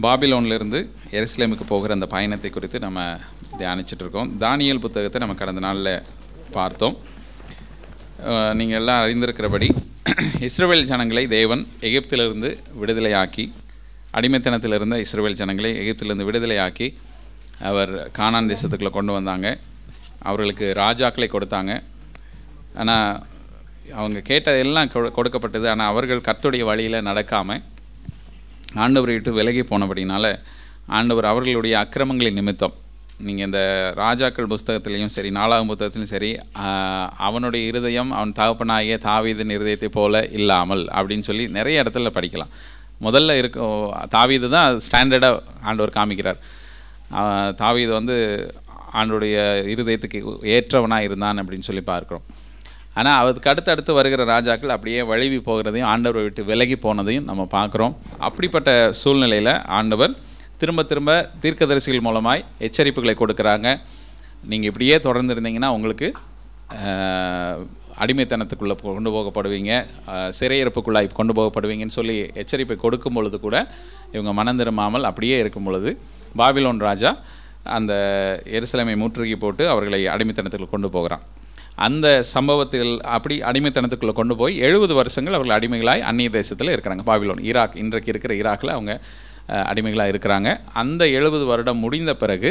பாபிலோன்லேருந்து எருசலேமுக்கு போகிற அந்த பயணத்தை குறித்து நம்ம தியானிச்சுட்டு இருக்கோம் தானியல் புத்தகத்தை நம்ம கடந்த நாளில் பார்த்தோம். நீங்கள் எல்லாம் அறிந்திருக்கிறபடி இஸ்ரேல் ஜனங்களை தேவன் எகிப்திலிருந்து விடுதலையாக்கி அடிமைத்தனத்தில் இருந்த இஸ்ரவேல் ஜனங்களை எகிப்திலிருந்து விடுதலையாக்கி அவர் கானான் தேசத்துக்குள்ளே கொண்டு வந்தாங்க. அவர்களுக்கு ராஜாக்களை கொடுத்தாங்க. ஆனால் அவங்க கேட்டதெல்லாம் கொடுக்கப்பட்டது. ஆனால் அவர்கள் கர்த்துடைய வழியில் நடக்காமல் ஆண்டவரை விட்டு விலகி போனபடினால ஆண்டவர் அவர்களுடைய அக்கிரமங்களின் நிமித்தம் நீங்கள் இந்த ராஜாக்கள் புஸ்தகத்திலையும் சரி நாலாவது புத்தகத்திலையும் சரி அவனுடைய இருதயம் அவன் தகப்பனாகிய தாவீதன் இருதயத்தை போல இல்லாமல் அப்படின்னு சொல்லி நிறைய இடத்துல படிக்கலாம். முதல்ல இருக்க தாவீது தான் ஸ்டாண்டர்டாக ஆண்டவர் காமிக்கிறார். தாவீது வந்து ஆண்டுடைய இருதயத்துக்கு ஏற்றவனாக இருந்தான் அப்படின்னு சொல்லி பார்க்குறோம். ஆனால் அதுக்கு அடுத்தடுத்து வருகிற ராஜாக்கள் அப்படியே வழுவி போகிறதையும் ஆண்டவரை விட்டு விலகி போனதையும் நம்ம பார்க்குறோம். அப்படிப்பட்ட சூழ்நிலையில் ஆண்டவர் திரும்ப திரும்ப தீர்க்கதரிசிகள் மூலமாய் எச்சரிப்புகளை கொடுக்குறாங்க. நீங்கள் இப்படியே தொடர்ந்து இருந்தீங்கன்னா உங்களுக்கு அடிமைத்தனத்துக்குள்ளே கொண்டு போகப்படுவீங்க. சிறையிறப்புக்குள்ளாய் கொண்டு போகப்படுவீங்கன்னு சொல்லி எச்சரிப்பை கொடுக்கும் பொழுது கூட இவங்க மனம் திரும்பாமல் அப்படியே இருக்கும் பொழுது பாபிலோன் ராஜா அந்த எருசலேமை முற்றுகி போட்டு அவர்களை அடிமைத்தனத்துக்கு கொண்டு போகிறான். அந்த சம்பவத்தில் அப்படி அடிமைத்தனத்துக்குள்ளே கொண்டு போய் எழுபது வருஷங்கள் அவர்கள் அடிமைகளாய் அந்நிய தேசத்தில் இருக்கிறாங்க. பாபிலோன் ஈராக் இன்றைக்கு இருக்கிற ஈராக்கில் அவங்க அடிமைகளாக இருக்கிறாங்க. அந்த எழுபது வருடம் முடிந்த பிறகு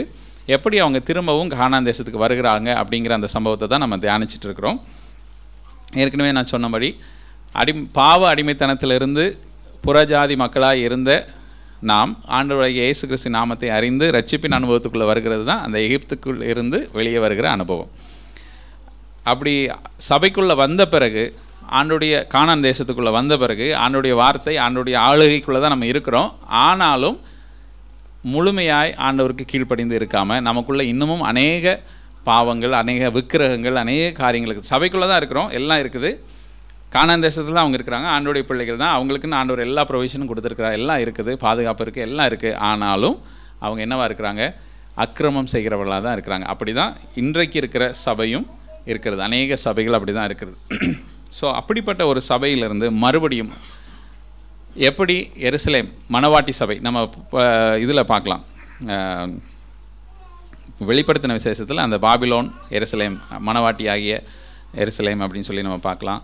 எப்படி அவங்க திரும்பவும் கானான் தேசத்துக்கு வருகிறாங்க அப்படிங்கிற அந்த சம்பவத்தை தான் நம்ம தியானிச்சிட்டு இருக்கிறோம். ஏற்கனவே நான் சொன்னபடி அடி பாவ அடிமைத்தனத்திலிருந்து புறஜாதி மக்களாக இருந்த நாம் ஆண்டு இயேசு கிறிஸ்து நாமத்தை அறிந்து ரட்சிப்பின் அனுபவத்துக்குள்ளே வருகிறது தான் அந்த எகிப்துக்குள் இருந்து வெளியே வருகிற அனுபவம். அப்படி சபைக்குள்ளே வந்த பிறகு ஆண்டுடைய காணான் தேசத்துக்குள்ளே வந்த பிறகு ஆண்டுடைய வார்த்தை ஆண்டுடைய ஆளுகைக்குள்ளே தான் நம்ம இருக்கிறோம். ஆனாலும் முழுமையாய் ஆண்டவருக்கு கீழ்ப்படிந்து இருக்காமல் நமக்குள்ளே இன்னமும் அநேக பாவங்கள் அநேக விக்கிரகங்கள் அநேக காரியங்களுக்கு சபைக்குள்ளே தான் இருக்கிறோம். எல்லாம் இருக்குது. காணான் தேசத்தில் தான் அவங்க இருக்கிறாங்க. ஆண்டோடைய பிள்ளைகள் தான் அவங்களுக்குன்னு ஆண்டவர் எல்லா ப்ரொவிஷனும் கொடுத்துருக்குறா எல்லாம் இருக்குது. பாதுகாப்பு இருக்குது எல்லாம் இருக்குது ஆனாலும் அவங்க என்னவாக இருக்கிறாங்க? அக்கிரமம் செய்கிறவர்களாக தான் இருக்கிறாங்க. அப்படி தான் இன்றைக்கு இருக்கிற சபையும் இருக்கிறது. அநேக சபைகள் அப்படி தான் இருக்கிறது ஸோ அப்படிப்பட்ட ஒரு சபையிலிருந்து மறுபடியும் எப்படி எருசலேம் மணவாட்டி சபை நம்ம இதில் பார்க்கலாம். வெளிப்படுத்தின விசேஷத்தில் அந்த பாபிலோன் எருசலேம் மணவாட்டி ஆகிய எருசலேம் அப்படின்னு சொல்லி நம்ம பார்க்கலாம்.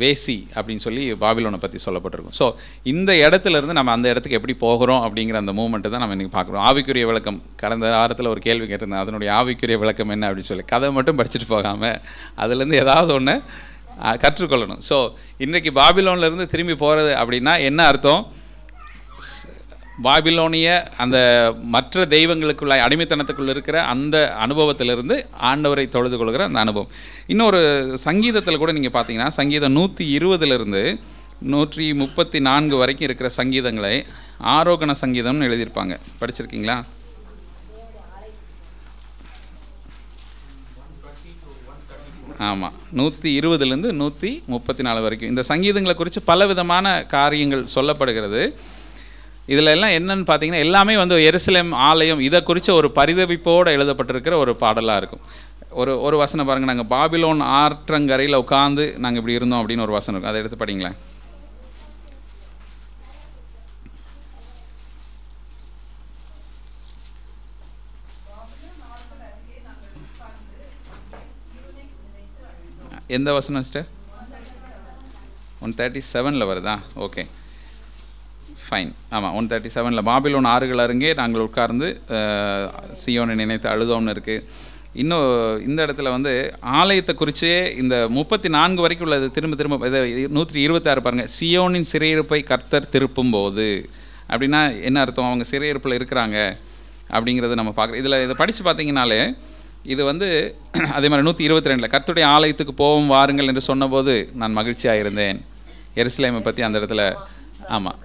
வேசி அப்படின்னு சொல்லி பாபிலோனை பற்றி சொல்லப்பட்டிருக்கும். ஸோ இந்த இடத்துல இருந்து நம்ம அந்த இடத்துக்கு எப்படி போகிறோம் அப்படிங்கிற அந்த மூமெண்ட்டை தான் நம்ம இன்றைக்கி பார்க்குறோம். ஆவிக்குரிய விளக்கம். கடந்த வாரத்தில் ஒரு கேள்வி கேட்டிருந்தேன். அதனுடைய ஆவிக்குரிய விளக்கம் என்ன அப்படின்னு சொல்லி. கதை மட்டும் படிச்சுட்டு போகாமல் அதுலேருந்து ஏதாவது ஒன்று கற்றுக்கொள்ளணும். ஸோ இன்றைக்கி பாபிலோன்லேருந்து திரும்பி போகிறது அப்படின்னா என்ன அர்த்தம்? பாபிலோனிய அந்த மற்ற தெய்வங்களுக்குள்ள அடிமைத்தனத்துக்குள்ள இருக்கிற அந்த அனுபவத்திலிருந்து ஆண்டவரை தொழுது கொள்கிற அந்த அனுபவம். இன்னொரு சங்கீதத்தில் கூட நீங்கள் பார்த்தீங்கன்னா சங்கீதம் நூற்றி இருபதுலேருந்து நூற்றி முப்பத்தி நான்கு வரைக்கும் இருக்கிற சங்கீதங்களை ஆரோகண சங்கீதம்னு எழுதியிருப்பாங்க. படிச்சிருக்கீங்களா? ஆமாம் நூற்றி இருபதுலேருந்து நூற்றி முப்பத்தி நாலு வரைக்கும். இந்த சங்கீதங்களை குறித்து பல விதமான காரியங்கள் சொல்லப்படுகிறது. இதில் எல்லாம் என்னன்னு பார்த்தீங்கன்னா எல்லாமே வந்து எருசலேம் ஆலயம் இதை குறித்த ஒரு பரிதவிப்போடு எழுதப்பட்டிருக்கிற ஒரு பாடலாக இருக்கும். ஒரு ஒரு வசனம் பாருங்கள் நாங்கள் பாபிலோன் ஆற்றங்கரையில் உட்காந்து நாங்கள் இப்படி இருந்தோம் அப்படின்னு ஒரு வசனம் இருக்கும். அதை எடுத்து படிங்களேன். எந்த வசனம் சிஸ்டர்? ஒன் தேர்ட்டி செவனில் வருதா? ஓகே. ஃபைன் ஆமாம் ஒன் தேர்ட்டி செவனில் பாபிலோன் ஆறுகள் அருங்கே நாங்கள் உட்கார்ந்து சியோனை நினைத்து அழுதோம்னு இருக்குது இன்னும் இந்த இடத்துல வந்து ஆலயத்தை குறித்தே இந்த முப்பத்தி நான்கு வரைக்கும் உள்ளது. திரும்ப திரும்ப இதை நூற்றி இருபத்தாறு பாருங்கள் சியோனின் சிறையிருப்பை கர்த்தர் திருப்பும் போது அப்படின்னா என்ன அர்த்தம்? அவங்க சிறையிருப்பில் இருக்கிறாங்க அப்படிங்கிறத நம்ம பார்க்குறோம் இதில் இதை படித்து பார்த்தீங்கனாலே இது வந்து அதே மாதிரி நூற்றி இருபத்தி ரெண்டில் கர்த்துடைய ஆலயத்துக்கு போவோம் வாருங்கள் என்று சொன்னபோது நான் மகிழ்ச்சியாக இருந்தேன் எருசலேமை பற்றி அந்த இடத்துல ஆமாம்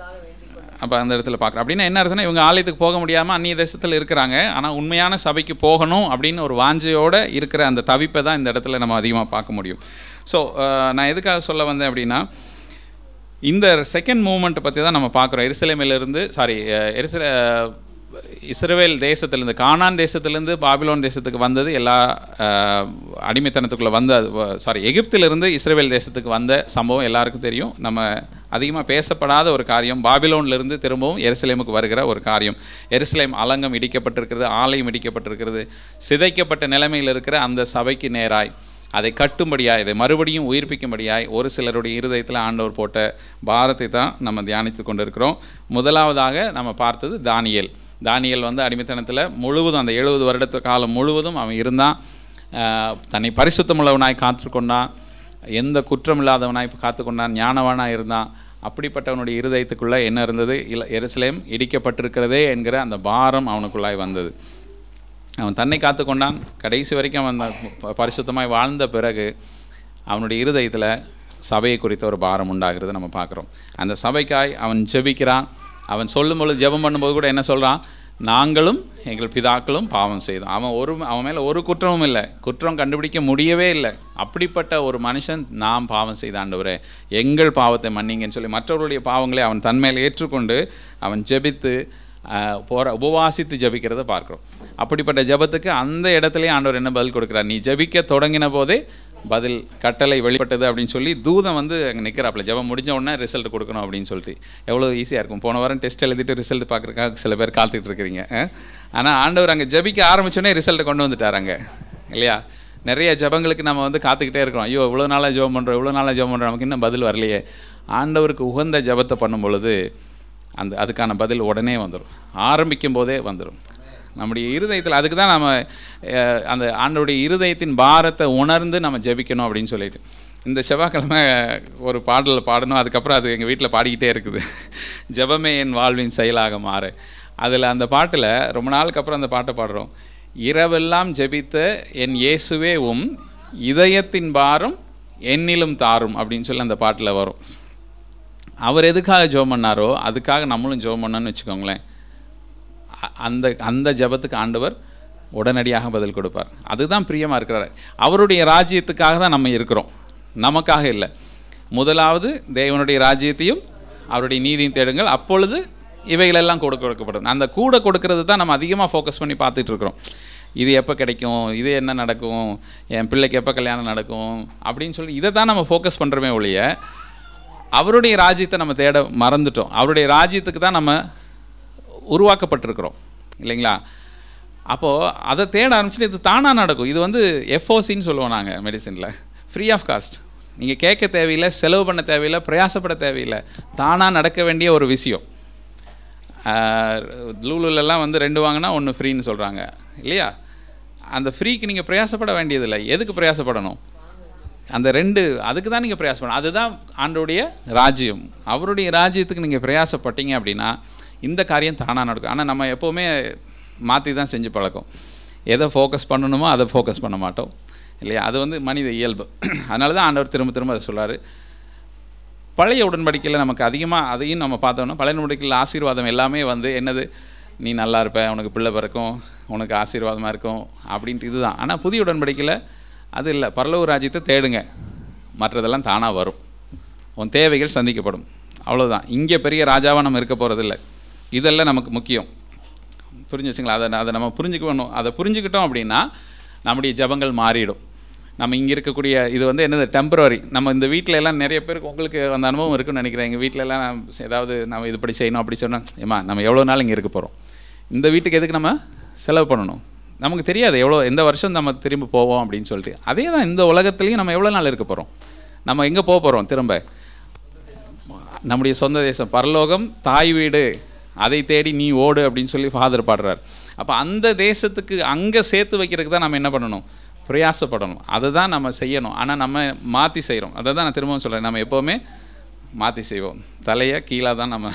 அப்போ அந்த இடத்துல பார்க்குறோம். அப்படின்னா என்ன அர்த்தம்னா இவங்க ஆலயத்துக்கு போக முடியாமல் அந்நிய தேசத்தில் இருக்கிறாங்க. ஆனால் உண்மையான சபைக்கு போகணும் அப்படின்னு ஒரு வாஞ்சையோடு இருக்கிற அந்த தவிப்பை தான் இந்த இடத்துல நம்ம அதிகமாக பார்க்க முடியும். ஸோ நான் எதுக்காக சொல்ல வந்தேன் அப்படின்னா இந்த செகண்ட் மூமெண்ட்டை பற்றி தான் நம்ம பார்க்குறோம். எருசலேமிலிருந்து சாரி எருசல இஸ்ரேல் தேசத்திலேருந்து கானான் தேசத்திலேருந்து பாபிலோன் தேசத்துக்கு வந்தது எல்லா அடிமைத்தனத்துக்குள்ளே வந்த சாரி எகிப்திலிருந்து இஸ்ரேல் தேசத்துக்கு வந்த சம்பவம் எல்லாருக்கும் தெரியும். நம்ம அதிகமாக பேசப்படாத ஒரு காரியம் பாபிலோன்லேருந்து திரும்பவும் எருசலேமுக்கு வருகிற ஒரு காரியம். எருசலேம் அலங்கம் இடிக்கப்பட்டிருக்கிறது ஆலயம் இடிக்கப்பட்டிருக்கிறது சிதைக்கப்பட்ட நிலைமையில் இருக்கிற அந்த சபைக்கு நேராய் அதை கட்டும்படியாய் இதை மறுபடியும் உயிர்ப்பிக்கும்படியாய் ஒரு சிலருடைய இருதயத்தில் ஆண்டவர் போட்ட பாரத்தை தான் நம்ம தியானித்து கொண்டிருக்கிறோம். முதலாவதாக நம்ம பார்த்தது தானியல். தானியல் வந்து அடிமைத்தனத்தில் முழுவதும் அந்த எழுபது வருடத்து காலம் முழுவதும் அவன் இருந்தான். தன்னை பரிசுத்தமுள்ளவனாய் காத்துக்கொண்டான் எந்த குற்றம் இல்லாதவனாய் காத்துக்கொண்டான் ஞானவானாக இருந்தான். அப்படிப்பட்டவனுடைய இருதயத்துக்குள்ளே என்ன இருந்தது? இல்லை எருசலேம் இடிக்கப்பட்டிருக்கிறதே என்கிற அந்த பாரம் அவனுக்குள்ளாய் வந்தது. அவன் தன்னை காத்துக்கொண்டான் கடைசி வரைக்கும் அவன் ப- பரிசுத்தமாய் வாழ்ந்த பிறகு அவனுடைய இருதயத்தில் சபையை குறித்த ஒரு பாரம் உண்டாகிறது நம்ம பார்க்குறோம். அந்த சபைக்காய் அவன் ஜெபிக்கிறான். அவன் சொல்லும் பொழுது ஜெபம் பண்ணும்போது கூட என்ன சொல்கிறான் நாங்களும் எங்கள் பிதாக்களும் பாவம் செய்தோம். அவன் ஒரு அவன் மேலே ஒரு குற்றமும் இல்லை. குற்றம் கண்டுபிடிக்க முடியவே இல்லை. அப்படிப்பட்ட ஒரு மனுஷன் நாம் பாவம் செய்தாண்டவரே எங்கள் பாவத்தை மன்னிங்கன்னு சொல்லி மற்றவர்களுடைய பாவங்களை அவன் தன்மையில் ஏற்றுக்கொண்டு அவன் ஜெபித்து போகிற போற உபவாசித்து ஜபிக்கிறத பார்க்குறோம். அப்படிப்பட்ட ஜெபத்துக்கு அந்த இடத்துலயே ஆண்டவர் என்ன பதில் கொடுக்குறார்? நீ ஜெபிக்க தொடங்கின போதே பதில் கட்டளை வெளிப்பட்டது அப்படின்னு சொல்லி தூதம் வந்து அங்கே நிற்கிறாப்புல ஜெபம் முடிஞ்ச உடனே ரிசல்ட் கொடுக்கணும் அப்படின்னு சொல்லிட்டு. எவ்வளோ ஈஸியாக இருக்கும். போன வாரம் டெஸ்ட் எழுதிட்டு ரிசல்ட் பார்க்குறக்காக சில பேர் காத்துட்டு இருக்கிறீங்க. ஆனால் ஆண்டவர் அங்கே ஜெபிக்க ஆரம்பித்தோடனே ரிசல்ட்டை கொண்டு வந்துட்டார் அங்கே. இல்லையா? நிறைய ஜெபங்களுக்கு நம்ம வந்து காத்துக்கிட்டே இருக்கிறோம். ஐயோ இவ்வளோ நாளாக ஜெபம் பண்ணுறோம் இவ்வளோ நாளாக ஜெபம் பண்ணுறோம் நமக்கு இன்னும் பதில் வரலையே. ஆண்டவருக்கு உகந்த ஜெபத்தை பண்ணும் பொழுது அந்த அதுக்கான பதில் உடனே வந்துடும் ஆரம்பிக்கும் போதே வந்துடும் நம்முடைய இருதயத்தில் அதுக்கு தான் நம்ம அந்த ஆண்டோடைய இருதயத்தின் பாரத்தை உணர்ந்து நம்ம ஜெபிக்கணும் அப்படின்னு சொல்லிட்டு. இந்த செவ்வாய்க்கிழமை ஒரு பாடலில் பாடணும் அதுக்கப்புறம் அது எங்கள் வீட்டில் பாடிக்கிட்டே இருக்குது. ஜெபமே என் வாழ்வின் செயலாக மாறு. அதில் அந்த பாட்டில் ரொம்ப நாளுக்கு அப்புறம் அந்த பாட்டை பாடுறோம். இரவெல்லாம் ஜெபித்த என் இயேசுவே உம் இதயத்தின் பாரம் என்னிலும் தாரும். அப்படின்னு சொல்லி அந்த பாட்டில் வரும். அவர் எதுக்காக ஜெபம் பண்ணாரோ அதுக்காக நம்மளும் ஜெபம் பண்ணோன்னு வச்சுக்கோங்களேன். அந்த அந்த ஜெபத்துக்கு ஆண்டவர் உடனடியாக பதில் கொடுப்பார். அதுதான் பிரியமாக இருக்கிறார். அவருடைய ராஜ்யத்துக்காக தான் நம்ம இருக்கிறோம். நமக்காக இல்லை. முதலாவது தேவனுடைய ராஜ்யத்தையும் அவருடைய நீதியும் தேடுங்கள். அப்பொழுது இவைகளெல்லாம் கூட கொடுக்கப்படும். அந்த கூட கொடுக்கறது தான் நம்ம அதிகமாக ஃபோக்கஸ் பண்ணி பார்த்துட்டு இருக்கிறோம். இது எப்போ கிடைக்கும்? இது என்ன நடக்கும்? என் பிள்ளைக்கு எப்போ கல்யாணம் நடக்கும்? அப்படின்னு சொல்லி இதை தான் நம்ம ஃபோக்கஸ் பண்ணுறோமே ஒழிய அவருடைய ராஜ்யத்தை நம்ம தேட மறந்துட்டோம். அவருடைய ராஜ்யத்துக்கு தான் நம்ம உருவாக்கப்பட்டிருக்கிறோம். இல்லைங்களா? அப்போது அதை தேட ஆரம்பிச்சுட்டு இது தானாக நடக்கும். இது வந்து எஃப்ஓசின்னு சொல்லுவோம் நாங்கள் மெடிசனில் ஃப்ரீ ஆஃப் காஸ்ட் நீங்கள் கேட்க தேவையில்லை செலவு பண்ண தேவையில்லை பிரயாசப்பட தேவையில்லை. தானாக நடக்க வேண்டிய ஒரு விஷயம். ஆஹ், லூலுலெல்லாம் வந்து ரெண்டு வாங்கினா ஒன்று ஃப்ரீன்னு சொல்கிறாங்க இல்லையா? அந்த ஃப்ரீக்கு நீங்கள் பிரயாசப்பட வேண்டியதில்லை. எதுக்கு பிரயாசப்படணும்? அந்த ரெண்டு அதுக்கு தான் நீங்கள் பிரயாசப்படணும். அதுதான் ஆண்டோடைய ராஜ்யம். அவருடைய ராஜ்யத்துக்கு நீங்கள் பிரயாசப்பட்டீங்க அப்படின்னா இந்த காரியம் தானாக நடக்கும். ஆனால் நம்ம எப்போவுமே மாற்றி தான் செஞ்சு பழக்கம். எதை ஃபோக்கஸ் பண்ணணுமோ அதை ஃபோக்கஸ் பண்ண மாட்டோம். இல்லையா? அது வந்து மனித இயல்பு. அதனால தான் ஆண்டவர் திரும்ப திரும்ப அதை சொல்கிறார் பழைய உடன்படிக்கையில் நமக்கு அதிகமாக அதையும் நம்ம பார்த்தோம்னா பழைய உடன்படிக்கையில் ஆசீர்வாதம் எல்லாமே வந்து என்னது? நீ நல்லா இருப்ப உனக்கு பிள்ளை பிறக்கும் உனக்கு ஆசீர்வாதமாக இருக்கும் அப்படின்ட்டு இதுதான். ஆனால் புதிய உடன்படிக்கையில் அது இல்லை. பரலூர் ராஜ்யத்தை தேடுங்க. மற்றதெல்லாம் தானாக வரும். உன் தேவைகள் சந்திக்கப்படும். அவ்வளோதான் இங்கே பெரிய ராஜாவாக நம்ம இருக்க போகிறதில்ல இதெல்லாம் நமக்கு முக்கியம். புரிஞ்சு வச்சுங்களா அதை அதை நம்ம புரிஞ்சுக்கணும். அதை புரிஞ்சுக்கிட்டோம் அப்படின்னா நம்முடைய ஜபங்கள் மாறிடும். நம்ம இங்கே இருக்கக்கூடிய இது வந்து என்னது? டெம்பரரி நம்ம இந்த வீட்டில எல்லாம் நிறைய பேருக்கு உங்களுக்கு அந்த அனுபவம் இருக்குன்னு நினைக்கிறேன். எங்கள் வீட்டில எல்லாம் நான் ஏதாவது நம்ம இது படி செய்யணும் அப்படி சொன்னால் ஏம்மா நம்ம எவ்வளோ நாள் இங்கே இருக்க போகிறோம் இந்த வீட்டுக்கு எதுக்கு நம்ம செலவு பண்ணணும்? நமக்கு தெரியாது எவ்வளோ எந்த வருஷம் நம்ம திரும்ப போவோம் அப்படின்னு சொல்லிட்டு. அதே தான் இந்த உலகத்துலேயும் நம்ம எவ்வளோ நாள் இருக்க போகிறோம் நம்ம எங்கே போக போகிறோம் திரும்ப? நம்முடைய சொந்த தேசம். பரலோகம் தாய் வீடு. அதை தேடி நீ ஓடு அப்படின்னு சொல்லி ஃபாதர் பாடுறார். அப்போ அந்த தேசத்துக்கு அங்கே சேர்த்து வைக்கிறதுக்கு தான் நம்ம என்ன பண்ணணும்? பிரயாசப்படணும். அதை தான் நம்ம செய்யணும். ஆனால் நம்ம மாற்றி செய்கிறோம் அதை தான் நான் திரும்பவும் சொல்கிறேன் நம்ம எப்போவுமே மாற்றி செய்வோம். தலையை கீழே தான் நம்ம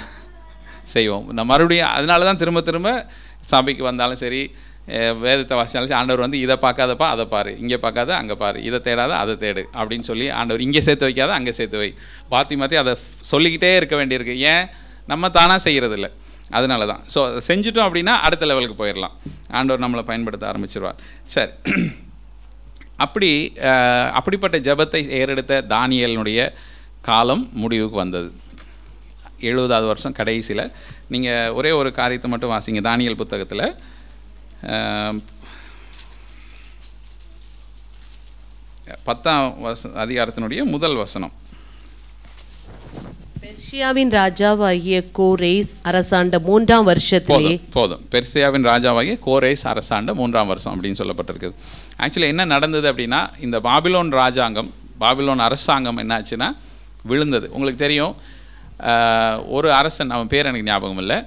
செய்வோம். நம்ம மறுபடியும் அதனால தான் திரும்ப திரும்ப சபைக்கு வந்தாலும் சரி வேதத்தை வாசித்தாலும் சரி, ஆண்டவர் வந்து இதை பார்க்காதப்பா அதை பாரு. இங்கே பார்க்காத அங்கே பாரு. இதை தேடாத அதை தேடு அப்படின்னு சொல்லி ஆண்டவர் இங்கே சேர்த்து வைக்காத அங்கே சேர்த்து வை. மாற்றி மாற்றி அதை சொல்லிக்கிட்டே இருக்க வேண்டியிருக்கு. ஏன்? நம்ம தானாக செய்கிறதில்ல அதனால தான் ஸோ செஞ்சுட்டோம் அப்படின்னா அடுத்த லெவலுக்கு போயிடலாம் ஆண்டவர் நம்மளை பயன்படுத்த ஆரம்பிச்சிருவார். சரி. அப்படி அப்படிப்பட்ட ஜெபத்தை ஏறெடுத்த தானியலினுடைய காலம் முடிவுக்கு வந்தது. எழுபதாவது வருஷம் கடைசியில். நீங்கள் ஒரே ஒரு காரியத்தை மட்டும் வாசிங்க தானியல் புத்தகத்தில். பத்தாம் வச அதிகாரத்தினுடைய முதல் வசனம். பெர்ஷியாவின் ராஜாவாகிய கோரேஸ் அரசாண்ட மூன்றாம் வருஷத்திலே போதும் போதும். பெர்சியாவின் ராஜாவாகிய கோரேஸ் அரசாண்ட மூன்றாம் வருஷம் அப்படின்னு சொல்லப்பட்டிருக்குது. ஆக்சுவலி என்ன நடந்தது அப்படின்னா இந்த பாபிலோன் ராஜாங்கம் பாபிலோன் அரசாங்கம் என்னாச்சுன்னா விழுந்தது. உங்களுக்கு தெரியும் ஒரு அரசன் அவன் பேர் எனக்கு ஞாபகம் இல்லை.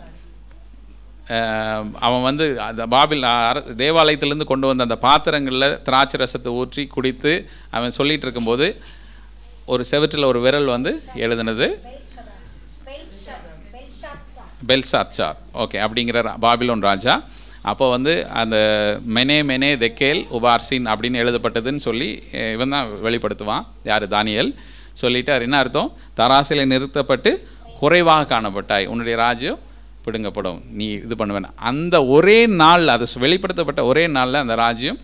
அவன் வந்து அந்த பாபில் அர தேவாலயத்திலேருந்து கொண்டு வந்த அந்த பாத்திரங்களில் திராட்சை ரசத்தை ஊற்றி குடித்து அவன் சொல்லிகிட்டு இருக்கும்போது ஒரு செவற்றில் ஒரு விரல் வந்து எழுதுனது பெல்சாத்சார். ஓகே அப்படிங்கிற பாபிலோன் ராஜா. அப்போ வந்து அந்த மெனே மெனே தெக்கேல் உபார்சின் அப்படின்னு எழுதப்பட்டதுன்னு சொல்லி இவன் தான் வெளிப்படுத்துவான். யார்? தானியல். சொல்லிட்டார். என்ன அர்த்தம்? தராசில நிறுத்தப்பட்டு குறைவாக காணப்பட்டாய். உன்னுடைய ராஜ்யம் பிடுங்கப்படும். நீ இது பண்ணுவேன். அந்த ஒரே நாள் அது வெளிப்படுத்தப்பட்ட ஒரே நாளில் அந்த ராஜ்யம்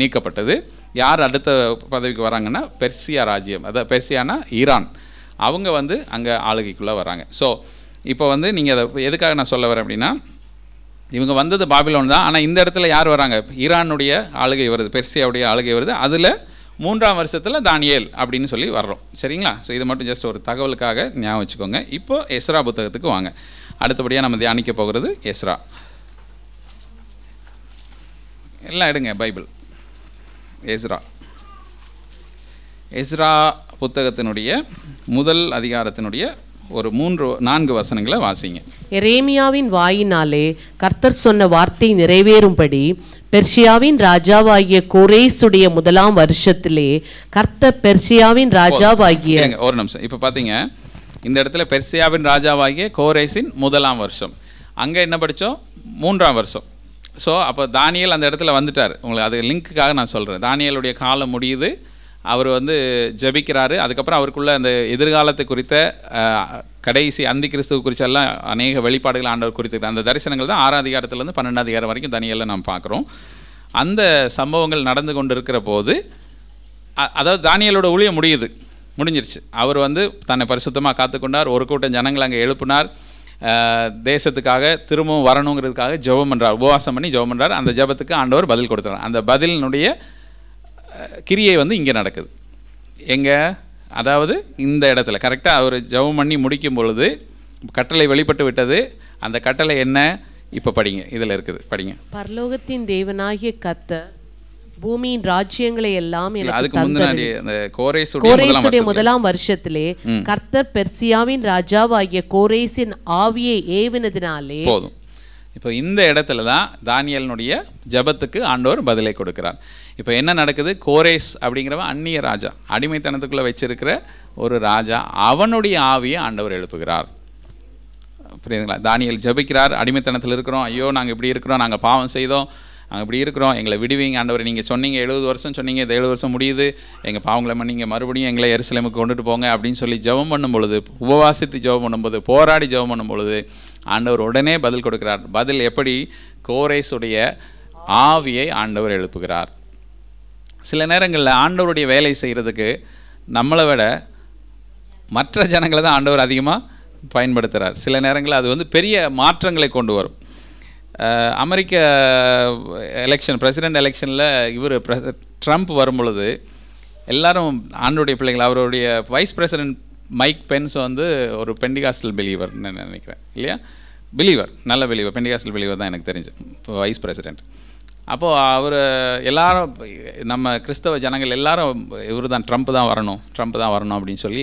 நீக்கப்பட்டது. யார் அடுத்த பதவிக்கு வராங்கன்னா? பெர்சியா ராஜ்யம். அதாவது பெர்சியானா ஈரான். அவங்க வந்து அங்கே ஆளுகைக்குள்ளே வராங்க. ஸோ இப்போ வந்து நீங்கள் அதை எதுக்காக நான் சொல்ல வரேன் அப்படின்னா இவங்க வந்தது பாபிலோன் தான் ஆனால் இந்த இடத்துல யார் வராங்க? ஈரானுடைய ஆளுகை வருது பெர்சியாவுடைய ஆளுகை வருது அதில் மூன்றாம் வருஷத்தில் தானியேல் அப்படின்னு சொல்லி வர்றோம். சரிங்களா? ஸோ இது மட்டும் ஜஸ்ட் ஒரு தகவலுக்காக ஞாபகம் வச்சுக்கோங்க. இப்போ எஸ்ரா புத்தகத்துக்கு வாங்க. அடுத்தபடியாக நம்ம தியானிக்க போகிறது எஸ்ரா. எல்லாம் எடுங்க பைபிள். எஸ்ரா. எஸ்ரா புத்தகத்தினுடைய முதல் அதிகாரத்தினுடைய ஒரு மூன்று நான்கு வசனங்களை வாசிங்க. எரேமியாவின் வாயினாலே கர்த்தர் சொன்ன வார்த்தை நிறைவேறும்படி பெர்ஷியாவின் ராஜாவாகிய கோரேசுடைய முதலாம் வருஷத்திலே கர்த்தர் பெர்ஷியாவின் ராஜாவாகிய ஒரு நிமிஷம். இப்போ பார்த்தீங்க இந்த இடத்துல பெர்சியாவின் ராஜாவாகிய கோரேசின் முதலாம் வருஷம். அங்கே என்ன படித்தோம் மூன்றாம் வருஷம். ஸோ அப்போ தானியேல் அந்த இடத்துல வந்துட்டார். உங்களுக்கு அது லிங்க்குக்காக நான் சொல்கிறேன் தானியேலுடைய காலம் முடியுது. அவர் வந்து ஜபிக்கிறாரு. அதுக்கப்புறம் அவருக்குள்ள அந்த எதிர்காலத்தை குறித்த கடைசி அந்தி கிறிஸ்துவ குறிச்செல்லாம் அநேக வெளிப்பாடுகள் ஆண்டவர் குறித்துக்கிறார். அந்த தரிசனங்கள் தான் ஆறாம் அதிகாரத்துலேருந்து பன்னெண்டாம் அதிகாரம் வரைக்கும் தனியெல்லாம் நாம் பார்க்குறோம். அந்த சம்பவங்கள் நடந்து கொண்டு இருக்கிற போது அதாவது தானியலோட ஊழியம் முடியுது. முடிஞ்சிருச்சு. அவர் வந்து தன்னை பரிசுத்தமாக காத்துக்கொண்டார். ஒரு கூட்டம் ஜனங்களை அங்கே எழுப்பினார். தேசத்துக்காக திரும்பவும் வரணுங்கிறதுக்காக ஜெபம் பண்ணுறார் உபவாசம் பண்ணி ஜெபம் பண்ணுறார் அந்த ஜெபத்துக்கு ஆண்டவர் பதில் கொடுத்தார் அந்த பதிலினுடைய கிரியை வந்து இங்கே நடக்குது. எங்கே? அதாவது இந்த இடத்துல. கரெக்டாக அவர் ஜெபம் பண்ணி முடிக்கும் பொழுது கட்டளை வெளிப்பட்டு விட்டது. அந்த கட்டளை என்ன? இப்போ படிங்க. இதில் இருக்குது. படிங்க. பரலோகத்தின் தேவனாகிய கர்த்தர் பூமியின் ராஜ்யங்களை எல்லாம் அதுக்கு முன்னாடி அந்த கோரேசுடைய முதலாம் கோரேசுடைய வருஷத்துல. முதலாம் வருஷத்திலே கர்த்தர் பெர்சியாவின் ராஜாவாகிய கோரேசின் ஆவியை ஏவினதினாலே போதும். இப்போ இந்த இடத்துல தான் தானியலினுடைய ஜெபத்துக்கு ஆண்டவர் பதிலை கொடுக்கிறார். இப்போ என்ன நடக்குது? கோரேஸ் அப்படிங்கிறவன் அந்நிய ராஜா அடிமைத்தனத்துக்குள்ளே வச்சிருக்கிற ஒரு ராஜா அவனுடைய ஆவியை ஆண்டவர் எழுப்புகிறார். புரியுதுங்களா? தானியல் ஜெபிக்கிறார் அடிமைத்தனத்தில் இருக்கிறோம் ஐயோ நாங்கள் இப்படி இருக்கிறோம் நாங்கள் பாவம் செய்தோம் நாங்கள் இப்படி இருக்கிறோம். எங்களை விடுவீங்க. ஆண்டவர் நீங்கள் சொன்னீங்க எழுபது வருஷம் சொன்னீங்க இந்த எழுபது வருஷம் முடியுது. எங்கள் பாவங்களை மன்னிங்க. மறுபடியும் எங்களை எருசலேமுக்கு கொண்டுட்டு போங்க அப்படின்னு சொல்லி ஜெபம் பண்ணும் பொழுது உபவாசித்து ஜெபம் பண்ணும்போது போராடி ஜெபம் பண்ணும் பொழுது ஆண்டவர் உடனே பதில் கொடுக்கிறார். பதில் எப்படி? கோரேஸுடைய ஆவியை ஆண்டவர் எழுப்புகிறார். சில நேரங்களில் ஆண்டவருடைய வேலை செய்கிறதுக்கு நம்மளை விட மற்ற ஜனங்களை தான் ஆண்டவர் அதிகமாக பயன்படுத்துகிறார் சில நேரங்களில் அது வந்து பெரிய மாற்றங்களை கொண்டு வரும். அமெரிக்க எலெக்ஷன் பிரசிடென்ட் எலெக்ஷனில் இவர் ட்ரம்ப் வரும் பொழுது எல்லாரும் ஆண்டுடைய பிள்ளைகள் அவருடைய வைஸ் பிரசிடென்ட் மைக் பென்ஸ் வந்து ஒரு பெண்டிகாஸ்டல் பிலீவர்னு நினைக்கிறேன் இல்லையா? பிலீவர் நல்ல பிலீவர் பெண்டிகாஸ்டல் பிலீவர் தான் எனக்கு தெரிஞ்சு வைஸ் பிரசிடென்ட் அப்போது அவர் எல்லாரும் நம்ம கிறிஸ்தவ ஜனங்கள் எல்லாரும் இவர் தான் ட்ரம்ப் தான் வரணும் ட்ரம்ப் தான் வரணும் அப்படின்னு சொல்லி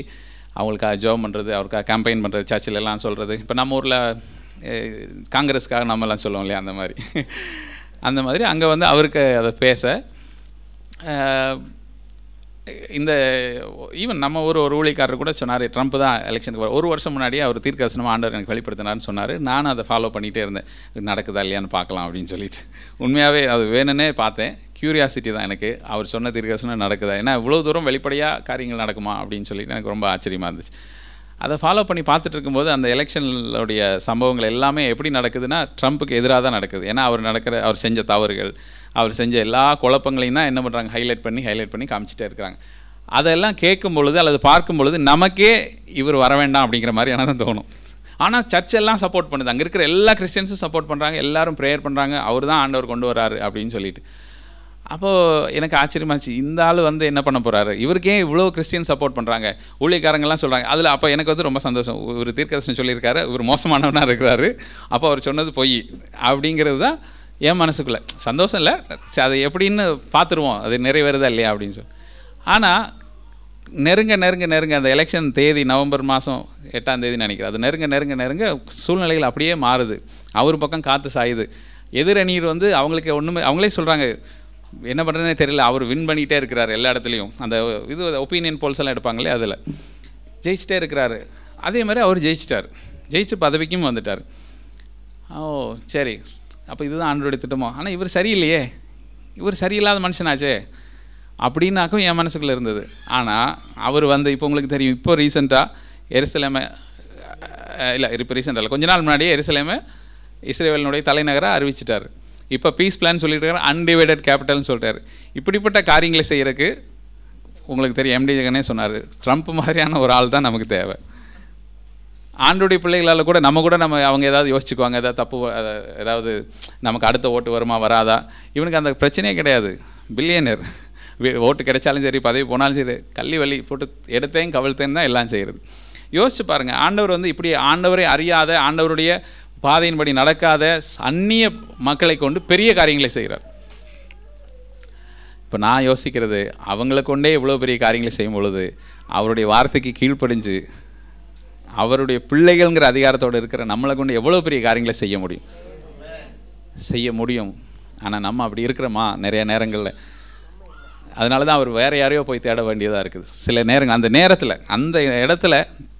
அவங்களுக்காக ஜோம் பண்ணுறது அவருக்காக கேம்பெயின் பண்ணுறது சர்ச்சில் எல்லாம் சொல்கிறது இப்போ நம்ம ஊரில் காங்கிரஸ்க்காக நம்மலாம் சொல்லுவோம் இல்லையா அந்த மாதிரி. அந்த மாதிரி அங்கே வந்து அவருக்கு அதை பேச இந்த ஈவன் நம்ம ஒரு ஒரு ஊழிக்காரர் கூட சொன்னார் ட்ரம்ப் தான் எலெக்ஷனுக்கு ஒரு வருஷம் முன்னாடியே அவர் தீர்க்கதரிசனமாக ஆண்டவர் எனக்கு வெளிப்படுத்தினார்னு சொன்னார். நானும் அதை ஃபாலோ பண்ணிகிட்டே இருந்தேன். நடக்குதா இல்லையான்னு பார்க்கலாம் அப்படின்னு சொல்லிட்டு. உண்மையாகவே அது வேணும்னே பார்த்தேன். க்யூரியாசிட்டி தான் எனக்கு. அவர் சொன்ன தீர்க்கரசனம் நடக்குதா? ஏன்னா இவ்வளோ தூரம் வெளிப்படையாக காரியங்கள் நடக்குமா அப்படின்னு சொல்லிட்டு எனக்கு ரொம்ப ஆச்சரியமாக இருந்துச்சு. அதை ஃபாலோ பண்ணி பார்த்துட்டு இருக்கும்போது அந்த எலெக்ஷனுடைய சம்பவங்கள் எல்லாமே எப்படி நடக்குதுன்னா ட்ரம்ப்புக்கு எதிராக தான் நடக்குது. ஏன்னா அவர் நடக்கிற அவர் செஞ்ச தவறுகள் அவர் செஞ்ச எல்லா குழப்பங்களையும் தான் என்ன பண்ணுறாங்க ஹைலைட் பண்ணி ஹைலைட் பண்ணி காமிச்சிட்டே இருக்கிறாங்க. அதெல்லாம் கேட்கும் பொழுது அல்லது பார்க்கும் பொழுது நமக்கே இவர் வர வேண்டாம் அப்படிங்கிற மாதிரி எனக்கு தான் தோணும். ஆனால் சர்ச் எல்லாம் சப்போர்ட் பண்ணுது. அங்கே இருக்கிற எல்லா கிறிஸ்டியன்ஸும் சப்போர்ட் பண்ணுறாங்க எல்லாரும் ப்ரேயர் பண்ணுறாங்க அவர் தான் ஆண்டவர் கொண்டு வராரு அப்படின்னு சொல்லிட்டு. அப்போது எனக்கு ஆச்சரியமாச்சு இந்த ஆள் வந்து என்ன பண்ண போகிறாரு இவருக்கே இவ்வளோ கிறிஸ்டியன் சப்போர்ட் பண்ணுறாங்க ஊழியக்காரங்கெல்லாம் சொல்கிறாங்க அதில் அப்போ எனக்கு வந்து ரொம்ப சந்தோஷம். இவர் தீர்க்கதர்ஷன் சொல்லியிருக்காரு. இவர் மோசமானவனாக இருக்கிறாரு. அப்போ அவர் சொன்னது பொய். அப்படிங்கிறது தான் என் மனசுக்குள்ளே. சந்தோஷம் இல்லை. அது எப்படின்னு பார்த்துருவோம். அது நிறைவேறுதா இல்லையா அப்படின்னு சொல்லி. ஆனால் நெருங்க நெருங்க நெருங்க அந்த எலெக்ஷன் தேதி நவம்பர் மாதம் எட்டாம் தேதி நினைக்கிறேன். அது நெருங்க நெருங்க நெருங்க சூழ்நிலைகள் அப்படியே மாறுது. அவர் பக்கம் காற்று சாயுது. எதிரணியர் வந்து அவங்களுக்கு ஒன்றுமே அவங்களே சொல்கிறாங்க என்ன பண்ணுறதுனே தெரியல. அவர் வின் பண்ணிகிட்டே இருக்கிறார் எல்லா இடத்துலையும். அந்த இது ஒப்பீனியன் போல்ஸ் எல்லாம் எடுப்பாங்களே அதில். ஜெயிச்சிட்டே இருக்கிறாரு. அதே மாதிரி அவர் ஜெயிச்சிட்டார். ஜெயிச்சு பதவிக்கும் வந்துட்டார். ஓ சரி. அப்போ இதுதான் ஆண்டோடைய திட்டமோ? ஆனால் இவர் சரியில்லையே. இவர் சரியில்லாத மனுஷனாச்சே. அப்படின்னாக்கும் என் மனசுக்குள்ளே இருந்தது. ஆனால் அவர் வந்து இப்போ உங்களுக்கு தெரியும். இப்போ ரீசெண்டாக எருசலேமை இல்லை இப்போ ரீசெண்டாக இல்லை கொஞ்ச நாள் முன்னாடியே எருசலேமை இஸ்ரேலினுடைய தலைநகராக அறிவிச்சிட்டார். இப்போ பீஸ் பிளான் சொல்லிட்டு இருக்காரு அன்டிவைடட் கேபிட்டல்னு சொல்கிறாரு இப்படிப்பட்ட காரியங்களை செய்கிறதுக்கு உங்களுக்கு தெரியும் எம்டி ஜெகனே சொன்னார் ட்ரம்ப் மாதிரியான ஒரு ஆள் தான் நமக்கு தேவை. ஆண்டுடைய பிள்ளைகளால் கூட நம்ம கூட நம்ம அவங்க ஏதாவது யோசிச்சுக்குவாங்க ஏதாவது தப்பு ஏதாவது நமக்கு அடுத்த ஓட்டு வருமா வராதா? இவனுக்கு அந்த பிரச்சனையே கிடையாது. பில்லியனர் ஓட்டு கிடைச்சாலும் சரி பதவி போனாலும் சரி கள்ளி வலி போட்டு எடுத்தேன் கவிழ்த்தேன் தான் எல்லாம் செய்கிறது யோசிச்சு பாருங்கள் ஆண்டவர் வந்து இப்படி ஆண்டவரை அறியாத ஆண்டவருடைய பாதையின்படி நடக்காத அந்நிய மக்களை கொண்டு பெரிய காரியங்களை செய்கிறார். இப்போ நான் யோசிக்கிறது அவங்கள கொண்டே இவ்வளோ பெரிய காரியங்களை செய்யும் பொழுது அவருடைய வார்த்தைக்கு கீழ்ப்படிஞ்சு அவருடைய பிள்ளைகள்ங்கிற அதிகாரத்தோடு இருக்கிற நம்மளை கொண்டு எவ்வளோ பெரிய காரியங்களை செய்ய முடியும்? செய்ய முடியும். ஆனால் நம்ம அப்படி இருக்கிறோமா? நிறைய நேரங்களில். அதனால தான் அவர் வேறு யாரையோ போய் தேட வேண்டியதாக இருக்குது. சில நேரங்கள் அந்த நேரத்தில் அந்த இடத்துல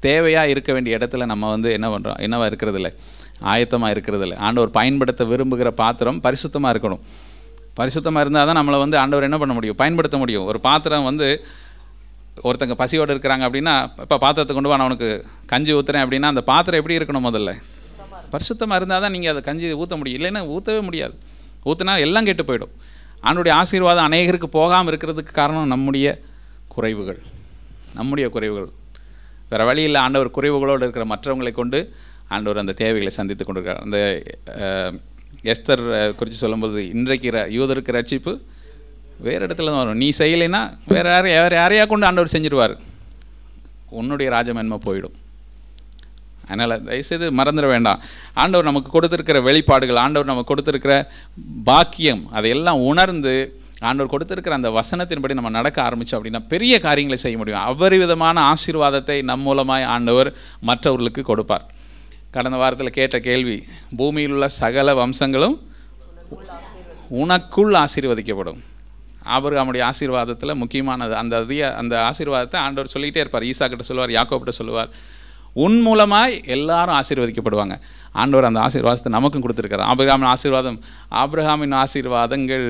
தேவையாக இருக்க வேண்டிய இடத்துல நம்ம வந்து என்ன பண்ணுறோம் என்னவா இருக்கிறதில்ல ஆயத்தமாக இருக்கிறதில்ல. ஆண்டவர் பயன்படுத்த விரும்புகிற பாத்திரம் பரிசுத்தமாக இருக்கணும். பரிசுத்தமாக இருந்தால் தான் நம்மளை வந்து ஆண்டவர் என்ன பண்ண முடியும்? பயன்படுத்த முடியும். ஒரு பாத்திரம் வந்து ஒருத்தங்க பசியோடு இருக்கிறாங்க அப்படின்னா இப்போ பாத்திரத்தை கொண்டு வா நான் உனக்கு கஞ்சி ஊற்றுறேன் அப்படின்னா அந்த பாத்திரம் எப்படி இருக்கணும் முதல்ல? பரிசுத்தமாக இருந்தால் தான் நீங்கள் அதை கஞ்சி ஊற்ற முடியும். இல்லைன்னா ஊற்றவே முடியாது. ஊற்றினா எல்லாம் கெட்டு போயிடும். ஆண்டுடைய ஆசீர்வாதம் அநேகருக்கு போகாமல் இருக்கிறதுக்கு காரணம் நம்முடைய குறைவுகள். நம்முடைய குறைவுகள். வேறு வழியில் ஆண்டவர் குறைவுகளோடு இருக்கிற மற்றவங்களை கொண்டு ஆண்டவர் அந்த தேவைகளை சந்தித்து கொண்டிருக்கார் அந்த எஸ்தர் குறித்து சொல்லும்போது இன்றைக்கு யூதருக்கு ரட்சிப்பு வேறு இடத்துல தான் வரும். நீ செய்யலைன்னா வேறு யாரை வேறு யாரையா கொண்டு ஆண்டவர் செஞ்சிருவார்? உன்னுடைய ராஜமன்மை போயிடும். அதனால் தயவுசெய்து மறந்துட வேண்டாம். ஆண்டவர் நமக்கு கொடுத்துருக்கிற வெளிப்பாடுகள் ஆண்டவர் நமக்கு கொடுத்துருக்கிற பாக்கியம் அதையெல்லாம் உணர்ந்து ஆண்டவர் கொடுத்துருக்கிற அந்த வசனத்தின்படி நம்ம நடக்க ஆரம்பித்தோம் அப்படின்னா பெரிய காரியங்களை செய்ய முடியும். அபரிவிதமான ஆசீர்வாதத்தை நம் மூலமாய் ஆண்டவர் மற்றவர்களுக்கு கொடுப்பார். கடந்த வாரத்தில் கேட்ட கேள்வி பூமியில் உள்ள சகல வம்சங்களும் உனக்குள் ஆசீர்வதிக்கப்படும். ஆபிரகாமுடைய ஆசீர்வாதத்தில் முக்கியமானது அந்த அதிக அந்த ஆசீர்வாதத்தை ஆண்டவர் சொல்லிகிட்டே இருப்பார். ஈசா கிட்ட சொல்லுவார் யாக்கோபிட்ட சொல்லுவார். உன் மூலமாய் எல்லாரும் ஆசீர்வதிக்கப்படுவாங்க. ஆண்டவர் அந்த ஆசீர்வாதத்தை நமக்கும் கொடுத்துருக்காரு. ஆபிரகாமின் ஆசீர்வாதம் ஆபிரகாமின் ஆசீர்வாதங்கள்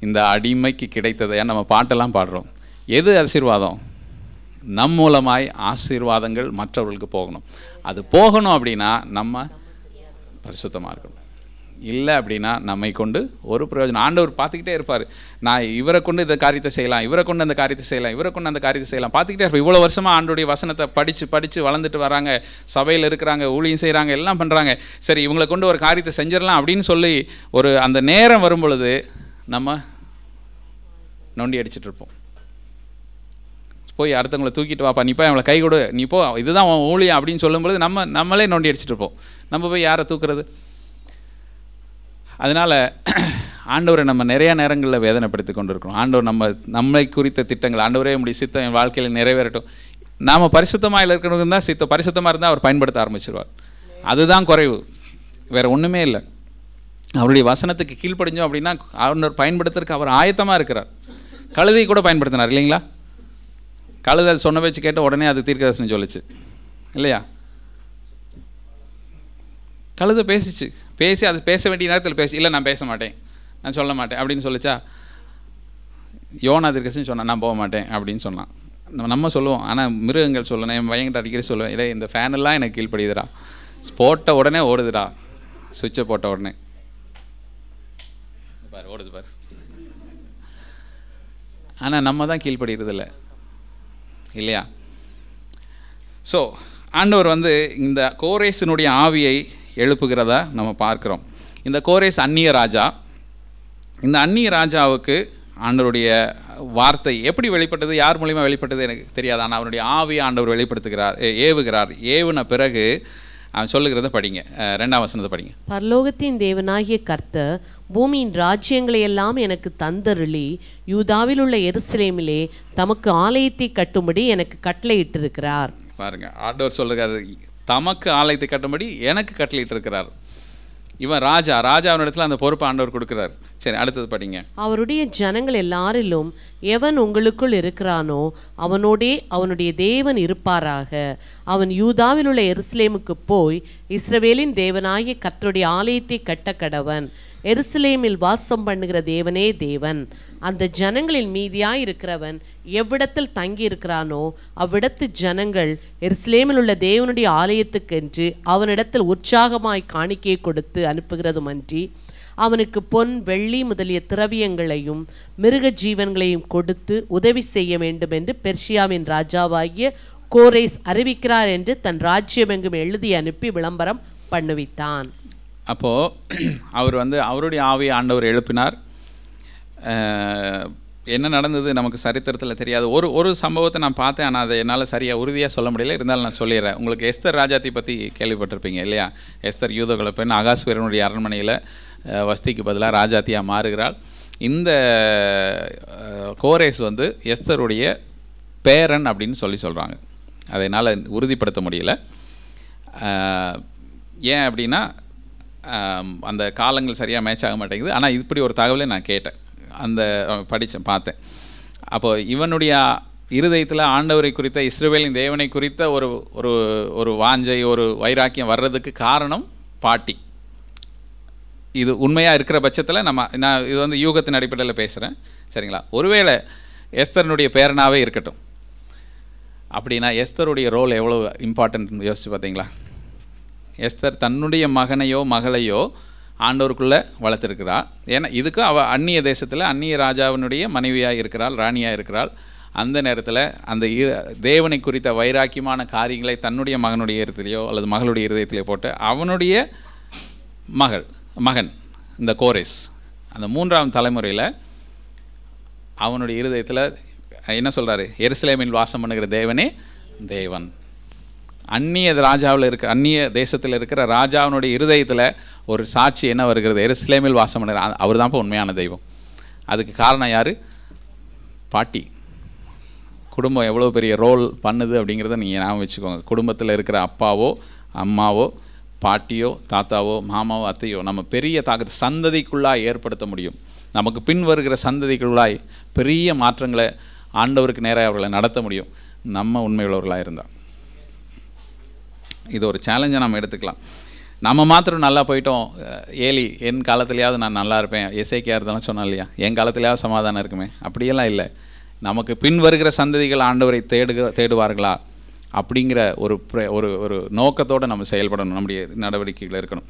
இந்த அடிமைக்கு கிடைத்ததை. நம்ம பாட்டெல்லாம் பாடுறோம். எது ஆசீர்வாதம்? நம் மூலமாய் ஆசீர்வாதங்கள் மற்றவர்களுக்கு போகணும். அது போகணும் அப்படின்னா நம்ம பரிசுத்தமாக இருக்கணும். இல்லை அப்படின்னா நம்மை கொண்டு ஒரு பிரயோஜனம். ஆண்டவர் பார்த்துக்கிட்டே இருப்பார். நான் இவரை கொண்டு இந்த காரியத்தை செய்யலாம் இவரை கொண்டு அந்த காரியத்தை செய்யலாம் இவரை கொண்டு அந்த காரியத்தை செய்யலாம். பார்த்துக்கிட்டே இருப்பார். இவ்வளோ வருஷமாக ஆண்டோடைய வசனத்தை படித்து படித்து வளர்ந்துட்டு வராங்க. சபையில் இருக்கிறாங்க ஊழியம் செய்கிறாங்க எல்லாம் பண்ணுறாங்க சரி இவங்களை கொண்டு ஒரு காரியத்தை செஞ்சிடலாம் அப்படின்னு சொல்லி ஒரு அந்த நேரம் வரும் பொழுது நம்ம நொண்டி அடிச்சிட்டு இருப்போம். போய் அடுத்தவங்களை தூக்கிட்டு வாப்பா நீ போய் அவங்கள கை கொடு நீ போ இதுதான் அவன் ஊழியம் அப்படின்னு சொல்லும்பொழுது நம்ம நம்மளே நோண்டி அடிச்சுட்டு இருப்போம். நம்ம போய் யாரை தூக்குறது? அதனால் ஆண்டவரை நம்ம நிறைய நேரங்களில் வேதனைப்படுத்தி கொண்டு இருக்கிறோம் ஆண்டவர் நம்ம நம்மை குறித்த திட்டங்கள் ஆண்டவரே நம்முடைய சித்தம் என் வாழ்க்கையில் நிறைவேறட்டும். நாம் பரிசுத்தமாக இருக்கிறவங்க தான் சித்தம் பரிசுத்தமாக இருந்தால் அவர் பயன்படுத்த ஆரம்பிச்சிருவார். அதுதான் குறைவு. வேறு ஒன்றுமே இல்லை. அவருடைய வசனத்துக்கு கீழ்ப்படிஞ்சோம் அப்படின்னா அவர் பயன்படுத்துறதுக்கு அவர் ஆயத்தமாக இருக்கிறார். கழுதை கூட பயன்படுத்தினார் இல்லைங்களா? கழுதை அது சொன்ன பேச்சு கேட்ட உடனே அது தீர்க்கதர்சனம் சொல்லிச்சு. இல்லையா? கழுதை பேசிச்சு. பேசி அது பேச வேண்டிய நேரத்தில் பேசி இல்லை நான் பேச மாட்டேன். நான் சொல்ல மாட்டேன். அப்படின்னு சொல்லிச்சா யோனா தீர்க்கதர்சனம் சொன்னான் நான் போக மாட்டேன். அப்படின்னு சொன்னான். நம்ம சொல்லுவோம். ஆனால் மிருகங்கள் சொல்லணும். என் பையன்கிட்ட அடிக்கடி சொல்லுவேன் இல்லை இந்த ஃபேனெல்லாம் எனக்கு கீழ்ப்படியுதுடா. போட்ட உடனே ஓடுதுடா. சுவிட்சை போட்ட உடனே. பாரு ஓடுது பாரு. ஆனால் நம்ம தான் கீழ்ப்படுகிறது இல்லை இல்லையா? ஸோ ஆண்டவர் வந்து இந்த கோரேசினுடைய ஆவியை எழுப்புகிறதா நம்ம பார்க்குறோம். இந்த கோரேஸ் அந்நிய ராஜா. இந்த அந்நிய ராஜாவுக்கு ஆண்டவருடைய வார்த்தை எப்படி வெளிப்பட்டது? யார் மூலிமா வெளிப்பட்டது எனக்கு தெரியாது. ஆனால் அவருடைய ஆவி ஆண்டவர் வெளிப்படுத்துகிறார் ஏவுகிறார். ஏவுன பிறகு அவன் சொல்லுகிறத படிங்க. ரெண்டாம் வசனத்தை படிங்க. பரலோகத்தின் தேவனாகிய கர்த்தர் பூமியின் ராஜ்யங்களை எல்லாம் எனக்கு தந்தருளி யூதாவில் உள்ள எருசலேமிலே தமக்கு ஆலயத்தை கட்டும்படி எனக்கு கட்டளையிட்டிருக்கிறார். பாருங்க ஆண்டவர் சொல்லுகிறார் தமக்கு ஆலயத்தை கட்டும்படி எனக்கு கட்டளையிட்டு இருக்கிறார் இவன் ராஜா ராஜா இடத்துல அந்த பொறுப்பை ஆண்டவர் கொடுக்கிறார். சரி அடுத்தது படிங்க. அவருடைய ஜனங்கள் எல்லாரிலும் எவன் உங்களுக்குள் இருக்கிறானோ அவனோடே அவனுடைய தேவன் இருப்பாராக. அவன் யூதாவில் உள்ள எருசலேமுக்கு போய் இஸ்ரவேலின் தேவனாகிய கர்த்தருடைய ஆலயத்தை கட்ட கடவன் எருசலேமில் வாசம் பண்ணுகிற தேவனே தேவன். அந்த ஜனங்களில் மீதியாய் இருக்கிறவன் எவ்விடத்தில் தங்கி இருக்கிறானோ அவ்விடத்து ஜனங்கள் எருசலேமில் உள்ள தேவனுடைய ஆலயத்துக்கென்று அவனிடத்தில் உற்சாகமாய் காணிக்கையை கொடுத்து அனுப்புகிறதுமன்றி அவனுக்கு பொன் வெள்ளி முதலிய திரவியங்களையும் மிருக ஜீவன்களையும் கொடுத்து உதவி செய்ய வேண்டும் என்று பெர்ஷியாவின் ராஜாவாகிய கோரேஸ் அறிவிக்கிறார் என்று தன் ராஜ்யமெங்கும் எழுதி அனுப்பி விளம்பரம் பண்ணுவித்தான். அப்போது அவர் வந்து அவருடைய ஆவியை ஆண்டவர் எழுப்பினார். என்ன நடந்தது நமக்கு சரித்திரத்தில் தெரியாது. ஒரு ஒரு சம்பவத்தை நான் பார்த்தேன் ஆனால் அதை என்னால் சரியாக உறுதியாக சொல்ல முடியல. இருந்தாலும் நான் சொல்லிடுறேன். உங்களுக்கு எஸ்தர் ராஜாத்தி பற்றி கேள்விப்பட்டிருப்பீங்க இல்லையா? எஸ்தர் யூதகுல பெண் அகாஸ்வரனுடைய அரண்மனையில் வஸ்திக்கு பதிலாக ராஜாத்தியாக மாறுகிறாள். இந்த கோரேஸ் வந்து எஸ்தருடைய பேரன் அப்படின்னு சொல்லி சொல்கிறாங்க அதனால் உறுதிப்படுத்த முடியல. ஏன் அப்படின்னா அந்த காலங்கள் சரியாக மேட்ச் ஆக மாட்டேங்குது. ஆனால் இப்படி ஒரு தகவலை நான் கேட்டேன். அந்த படித்தேன் பார்த்தேன். அப்போது இவனுடைய இருதயத்தில் ஆண்டவரை குறித்த இஸ்ரவேலின் தேவனை குறித்த ஒரு ஒரு ஒரு வாஞ்சை ஒரு வைராக்கியம் வர்றதுக்கு காரணம் பாட்டி. இது உண்மையாக இருக்கிற பட்சத்தில் நம்ம நான் இது வந்து யூகத்தின் அடிப்படையில் பேசுகிறேன் சரிங்களா? ஒருவேளை எஸ்தரனுடைய பேரனாகவே இருக்கட்டும். அப்படின்னா எஸ்தருடைய ரோல் எவ்வளோ இம்பார்ட்டன்ட் யோசிச்சு பார்த்தீங்களா? எஸ்தர் தன்னுடைய மகனையோ மகளையோ ஆண்டோருக்குள்ளே வளர்த்துருக்கிறா ஏன்னா இதுக்கு அவள் அந்நிய தேசத்தில் அந்நிய ராஜாவினுடைய மனைவியாக இருக்கிறாள் ராணியாக இருக்கிறாள். அந்த நேரத்தில் அந்த இரு- தேவனை குறித்த வைராக்கியமான காரியங்களை தன்னுடைய மகனுடைய இருதயத்திலேயோ அல்லது மகளுடைய இருதயத்திலேயோ போட்டு அவனுடைய மகள் மகன் இந்த கோரேஸ் அந்த மூன்றாம் தலைமுறையில் அவனுடைய இருதயத்தில் என்ன சொல்கிறாரு எருசலேமில் வாசம் பண்ணுகிற தேவனே தேவன். அந்நிய ராஜாவில் இருக்க அந்நிய தேசத்தில் இருக்கிற ராஜாவினுடைய இருதயத்தில் ஒரு சாட்சி என்ன வருகிறது? எருசலேமில் வாசம் பண்ணுற அவர் தான் உண்மையான தெய்வம். அதுக்கு காரணம் யார்? பாட்டி. குடும்பம் எவ்வளோ பெரிய ரோல் பண்ணுது அப்படிங்கிறத நீங்கள் ஞாபகம் வச்சுக்கோங்க. குடும்பத்தில் இருக்கிற அப்பாவோ அம்மாவோ பாட்டியோ தாத்தாவோ மாமாவோ அத்தையோ நம்ம பெரிய தாக்கத்தை சந்ததிக்குள்ளாய் ஏற்படுத்த முடியும். நமக்கு பின் வருகிற சந்ததிக்குள்ளாய் பெரிய மாற்றங்களை ஆண்டவருக்கு நேராக அவர்களை நடத்த முடியும். நம்ம உண்மையுள்ளவர்களாக இருந்தால் இது ஒரு சேலஞ்சை நம்ம எடுத்துக்கலாம். நம்ம மாத்திரம் நல்லா போயிட்டோம். ஏலி என் காலத்துலையாவது நான் நல்லா இருப்பேன். எஸ்ஐக்கியா இருந்தாலும் சொன்னேன் இல்லையா? என் காலத்துலையாவது சமாதானம் இருக்குமே. அப்படியெல்லாம் இல்லை. நமக்கு பின் வருகிற சந்ததிகள் ஆண்டவரை தேடுக தேடுவார்களா? அப்படிங்கிற ஒரு ஒரு ஒரு நோக்கத்தோடு நம்ம செயல்படணும். நம்முடைய நடவடிக்கைகள் இருக்கணும்.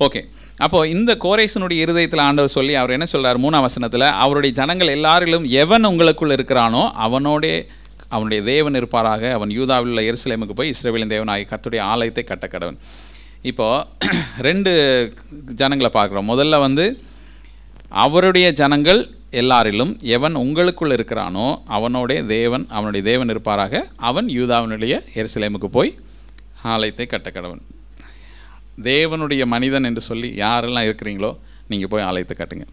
ஓகே. அப்போது இந்த கோரேசனுடைய இருதயத்தில் ஆண்டவர் சொல்லி அவர் என்ன சொல்கிறார் மூணாம் வசனத்தில் அவருடைய ஜனங்கள் எல்லாரிலும் எவன் உங்களுக்குள் இருக்கிறானோ அவனோடே அவனுடைய தேவன் இருப்பாராக. அவன் யூதாவில் உள்ள எருசலேமுக்கு போய் இஸ்ரேவேலின் தேவனாகி கத்துடைய ஆலயத்தை கட்ட கடவன் இப்போது ரெண்டு ஜனங்களை பார்க்குறோம். முதல்ல வந்து அவருடைய ஜனங்கள் எல்லாரிலும் எவன் உங்களுக்குள் இருக்கிறானோ அவனோடைய தேவன் அவனுடைய தேவன் இருப்பாராக. அவன் யூதாவினுடைய எருசலேமுக்கு போய் ஆலயத்தை கட்ட கடவன் தேவனுடைய மனிதன் என்று சொல்லி யாரெல்லாம் இருக்கிறீங்களோ நீங்கள் போய் ஆலயத்தை கட்டுங்க.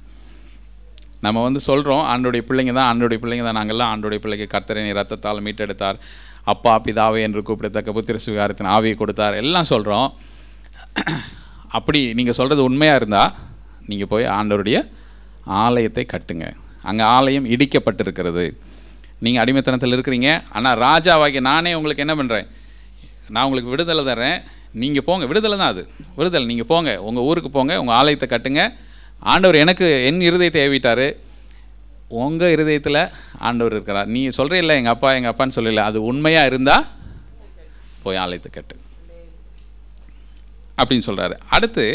நம்ம வந்து சொல்கிறோம் ஆண்டுடைய பிள்ளைங்க தான் ஆண்டுடைய பிள்ளைங்க தான் நாங்கள்லாம். ஆண்டுடைய பிள்ளைக்கு கர்த்தரனை ரத்தத்தால் மீட்டெடுத்தார். அப்பா பிதாவே என்று கூப்பிடத்தக்க புத்திர சுகாரத்தின் ஆவியை கொடுத்தார். எல்லாம் சொல்கிறோம் அப்படி நீங்கள் சொல்கிறது உண்மையாக இருந்தால் நீங்கள் போய் ஆண்டவருடைய ஆலயத்தை கட்டுங்க. அங்கே ஆலயம் இடிக்கப்பட்டிருக்கிறது. நீங்கள் அடிமைத்தனத்தில் இருக்கிறீங்க. ஆனால் ராஜாவாகி நானே உங்களுக்கு என்ன பண்ணுறேன் நான் உங்களுக்கு விடுதலை தரேன் நீங்கள் போங்க. விடுதலை தான் அது. விடுதலை. நீங்கள் போங்க. உங்கள் ஊருக்கு போங்க. உங்கள் ஆலயத்தை கட்டுங்க. ஆண்டவர் எனக்கு என் இருதயத்தை ஏவிட்டார். உங்கள் இருதயத்தில் ஆண்டவர் இருக்கிறார். நீ சொல்கிறீல்ல எங்கள் அப்பா எங்கள் அப்பான்னு சொல்லல. அது உண்மையாக இருந்தால் போய் ஆலயத்தை கட்டு. அப்படின்னு சொல்கிறாரு அடுத்து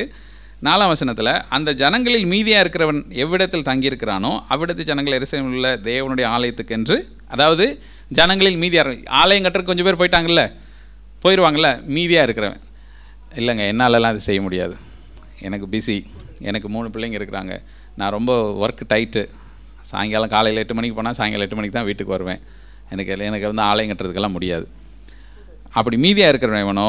நாலாம் வசனத்தில் அந்த ஜனங்களில் மீதியாக இருக்கிறவன் எவ்விடத்தில் தங்கியிருக்கிறானோ அவ்விடத்து ஜனங்கள் எரிசலில் உள்ள தேவனுடைய ஆலயத்துக்கு என்று அதாவது ஜனங்களில் மீதியாக ஆலயம் கட்டுறதுக்கு கொஞ்சம் பேர் போயிட்டாங்கல்ல போயிடுவாங்கள்ல மீதியாக இருக்கிறவன். இல்லைங்க என்னாலலாம் அது செய்ய முடியாது. எனக்கு பிஸி எனக்கு மூணு பிள்ளைங்க இருக்கிறாங்க. நான் ரொம்ப ஒர்க் டைட்டு சாயங்காலம் காலையில் எட்டு மணிக்கு போனால் சாயங்காலம் எட்டு மணிக்கு தான் வீட்டுக்கு வருவேன். எனக்கு எனக்கு வந்து ஆலயம் கட்டுறதுக்கெல்லாம் முடியாது. அப்படி மீதியாக இருக்கிறவனோ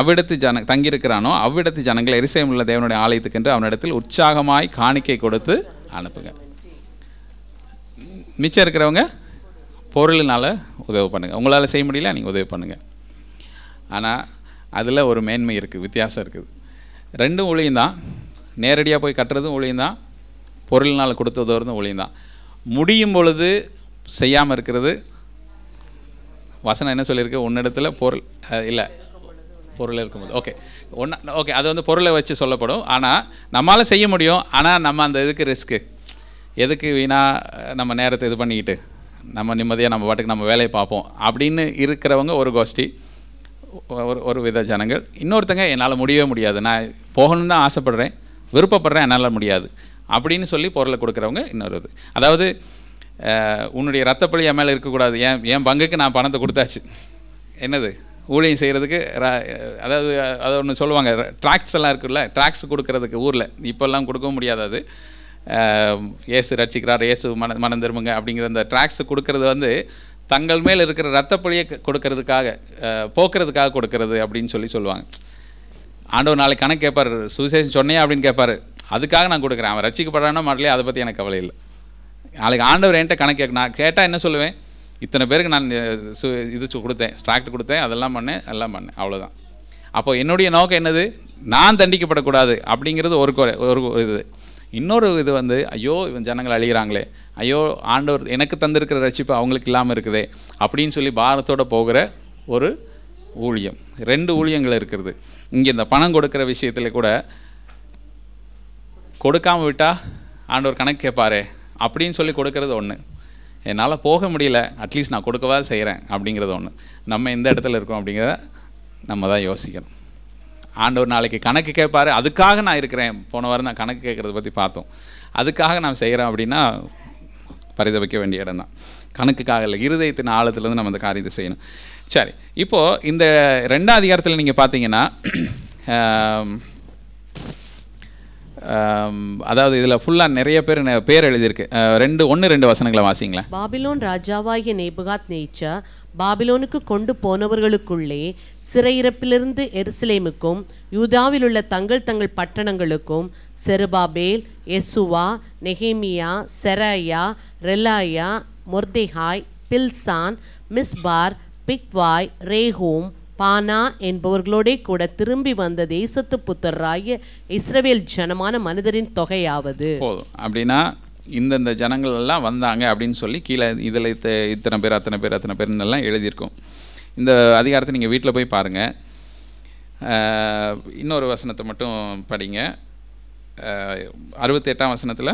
அவ்விடத்து ஜன தங்கியிருக்கிறானோ அவ்விடத்து ஜனங்கள் எரிசயம் உள்ள தேவனுடைய ஆலயத்துக்கென்று அவனிடத்தில் உற்சாகமாய் காணிக்கை கொடுத்து அனுப்புங்க. மிச்சம் இருக்கிறவங்க பொருளினால் உதவி பண்ணுங்கள் உங்களால் செய்ய முடியல நீங்கள் உதவி பண்ணுங்கள் ஆனால் அதில் ஒரு மேன்மை இருக்குது வித்தியாசம் இருக்குது. ரெண்டும் ஒளியும் தான் நேரடியாக போய் கட்டுறதும் ஊழியம் தான் பொருளினால் கொடுத்து உதவுறதும் ஊழியம் தான் முடியும் பொழுது செய்யாமல் இருக்கிறது. வசனம் என்ன சொல்லியிருக்கு? உன்னிடத்துல பொருள் இல்லை. பொருள் இருக்கும்போது. ஓகே ஒன்று ஓகே அது வந்து பொருளை வச்சு சொல்லப்படும். ஆனால் நம்மளால் செய்ய முடியும். ஆனால் நம்ம அந்த இதுக்கு ரிஸ்க்கு எதுக்கு வீணாக நம்ம நேரத்தை இது பண்ணிக்கிட்டு? நம்ம நிம்மதியாக நம்ம பாட்டுக்கு நம்ம வேலையை பார்ப்போம். அப்படின்னு இருக்கிறவங்க ஒரு கோஷ்டி ஒரு ஒரு வித ஜனங்கள். இன்னொருத்தங்க என்னால் முடியவே முடியாது. நான் போகணும்னு தான் ஆசைப்பட்றேன். விருப்பப்படுறேன் என்னால் முடியாது. அப்படின்னு சொல்லி பொருளை கொடுக்குறவங்க இன்னொரு இது. அதாவது உன்னுடைய ரத்தப்பழி என் மேலே இருக்கக்கூடாது. என் என் பங்குக்கு நான் பணத்தை கொடுத்தாச்சு. என்னது? ஊழியம் செய்கிறதுக்கு அதாவது அதை ஒன்று சொல்லுவாங்க ட்ராக்ஸ் எல்லாம் இருக்குல்ல ட்ராக்ஸ் கொடுக்கறதுக்கு ஊரில். இப்போல்லாம் கொடுக்கவும் முடியாது அது. ஏசு ரட்சிக்கிறார் இயேசு மன மனம் திரும்புங்க அப்படிங்கிற அந்த ட்ராக்ஸ் கொடுக்கறது வந்து தங்கள் மேல் இருக்கிற ரத்தப்பொழியை கொடுக்கறதுக்காக போக்குறதுக்காக கொடுக்கறது அப்படின்னு சொல்லி சொல்லுவாங்க. ஆண்டவர் நாளைக்கு கணக்கு கேட்பார். சுவிசேஷம் சொன்னே அப்படின்னு கேட்பாரு. அதுக்காக நான் கொடுக்குறேன். அவன் ரசிக்கப்படுறானோ மாட்டலையே அதை பற்றி எனக்கு கவலை இல்லை. நாளைக்கு ஆண்டவர் என்கிட்ட கணக்கு கேட்க நான் கேட்டால் என்ன சொல்லுவேன்? இத்தனை பேருக்கு நான் சு இது கொடுத்தேன். ஸ்ட்ராக்ட் கொடுத்தேன். அதெல்லாம் பண்ணேன் எல்லாம் பண்ணேன் அவ்வளோதான் அப்போ என்னுடைய நோக்கம் என்னது? நான் தண்டிக்கப்படக்கூடாது அப்படிங்கிறது ஒரு குறை ஒரு ஒரு இது. இன்னொரு இது வந்து ஐயோ இவன் ஜனங்கள் அழிகிறாங்களே. ஐயோ ஆண்டவர் எனக்கு தந்திருக்கிற ரட்சிப்பு அவங்களுக்கு இல்லாமல் இருக்குதே அப்படின்னு சொல்லி பாரத்தோட போகிற ஒரு ஊழியம். ரெண்டு ஊழியங்கள் இருக்கிறது இங்கே இந்த பணம் கொடுக்குற விஷயத்தில் கூட கொடுக்காமல் விட்டால் ஆண்டவர் கணக்கு கேட்பாரே அப்படின்னு சொல்லி கொடுக்கறது ஒன்று என்னால் போக முடியல அட்லீஸ்ட் நான் கொடுக்கவா செய்கிறேன் அப்படிங்கிறது ஒன்று நம்ம எந்த இடத்துல இருக்கோம் அப்படிங்கிறத நம்ம தான் யோசிக்கணும். ஆண்டவர் நாளைக்கு கணக்கு கேட்பார். அதுக்காக நான் இருக்கிறேன். போன வாரம் நான் கணக்கு கேட்குறத பற்றி பார்த்தோம். அதுக்காக நான் செய்கிறேன் அப்படின்னா பரிதவிக்க வேண்டிய இடம் தான் கணக்குக்காக இல்லை இருதயத்தின் ஆழத்துலேருந்து நம்ம அந்த காரியத்தை செய்யணும். சரி இப்போது இந்த ரெண்டாம் அதிகாரத்தில் நீங்கள் பார்த்தீங்கன்னா அதாவது இதில் ஃபுல்லாக நிறைய பேர் பேர் எழுதியிருக்கு. ரெண்டு ஒன்று ரெண்டு வசனங்களை வாசிங்களேன். பாபிலோன் ராஜாவாகிய நேபுகாத் நேச்சா பாபிலோனுக்கு கொண்டு போனவர்களுக்குள்ளே சிறையிறப்பிலிருந்து எருசலேமுக்கும் யூதாவில் உள்ள தங்கள் தங்கள் பட்டணங்களுக்கும் Zerubbabel Jeshua Nehemiah Seraiah Reelaiah Mordecai Bilshan Mispar Bigvai Rehum Baanah என்பவர்களோடே கூட திரும்பி வந்த தேசத்து புத்தராகிய இஸ்ரவேல் ஜனமான மனிதரின் தொகையாவது. போதும். அப்படின்னா இந்தந்த ஜனங்கள் எல்லாம் வந்தாங்க அப்படின்னு சொல்லி கீழே இதில் இத்தனை பேர் அத்தனை பேர் அத்தனை பேர்னு எல்லாம் எழுதியிருக்கும். இந்த அதிகாரத்தை நீங்கள் வீட்டில் போய் பாருங்கள் இன்னொரு வசனத்தை மட்டும் படிங்க. அறுபத்தி எட்டாம் வசனத்தில்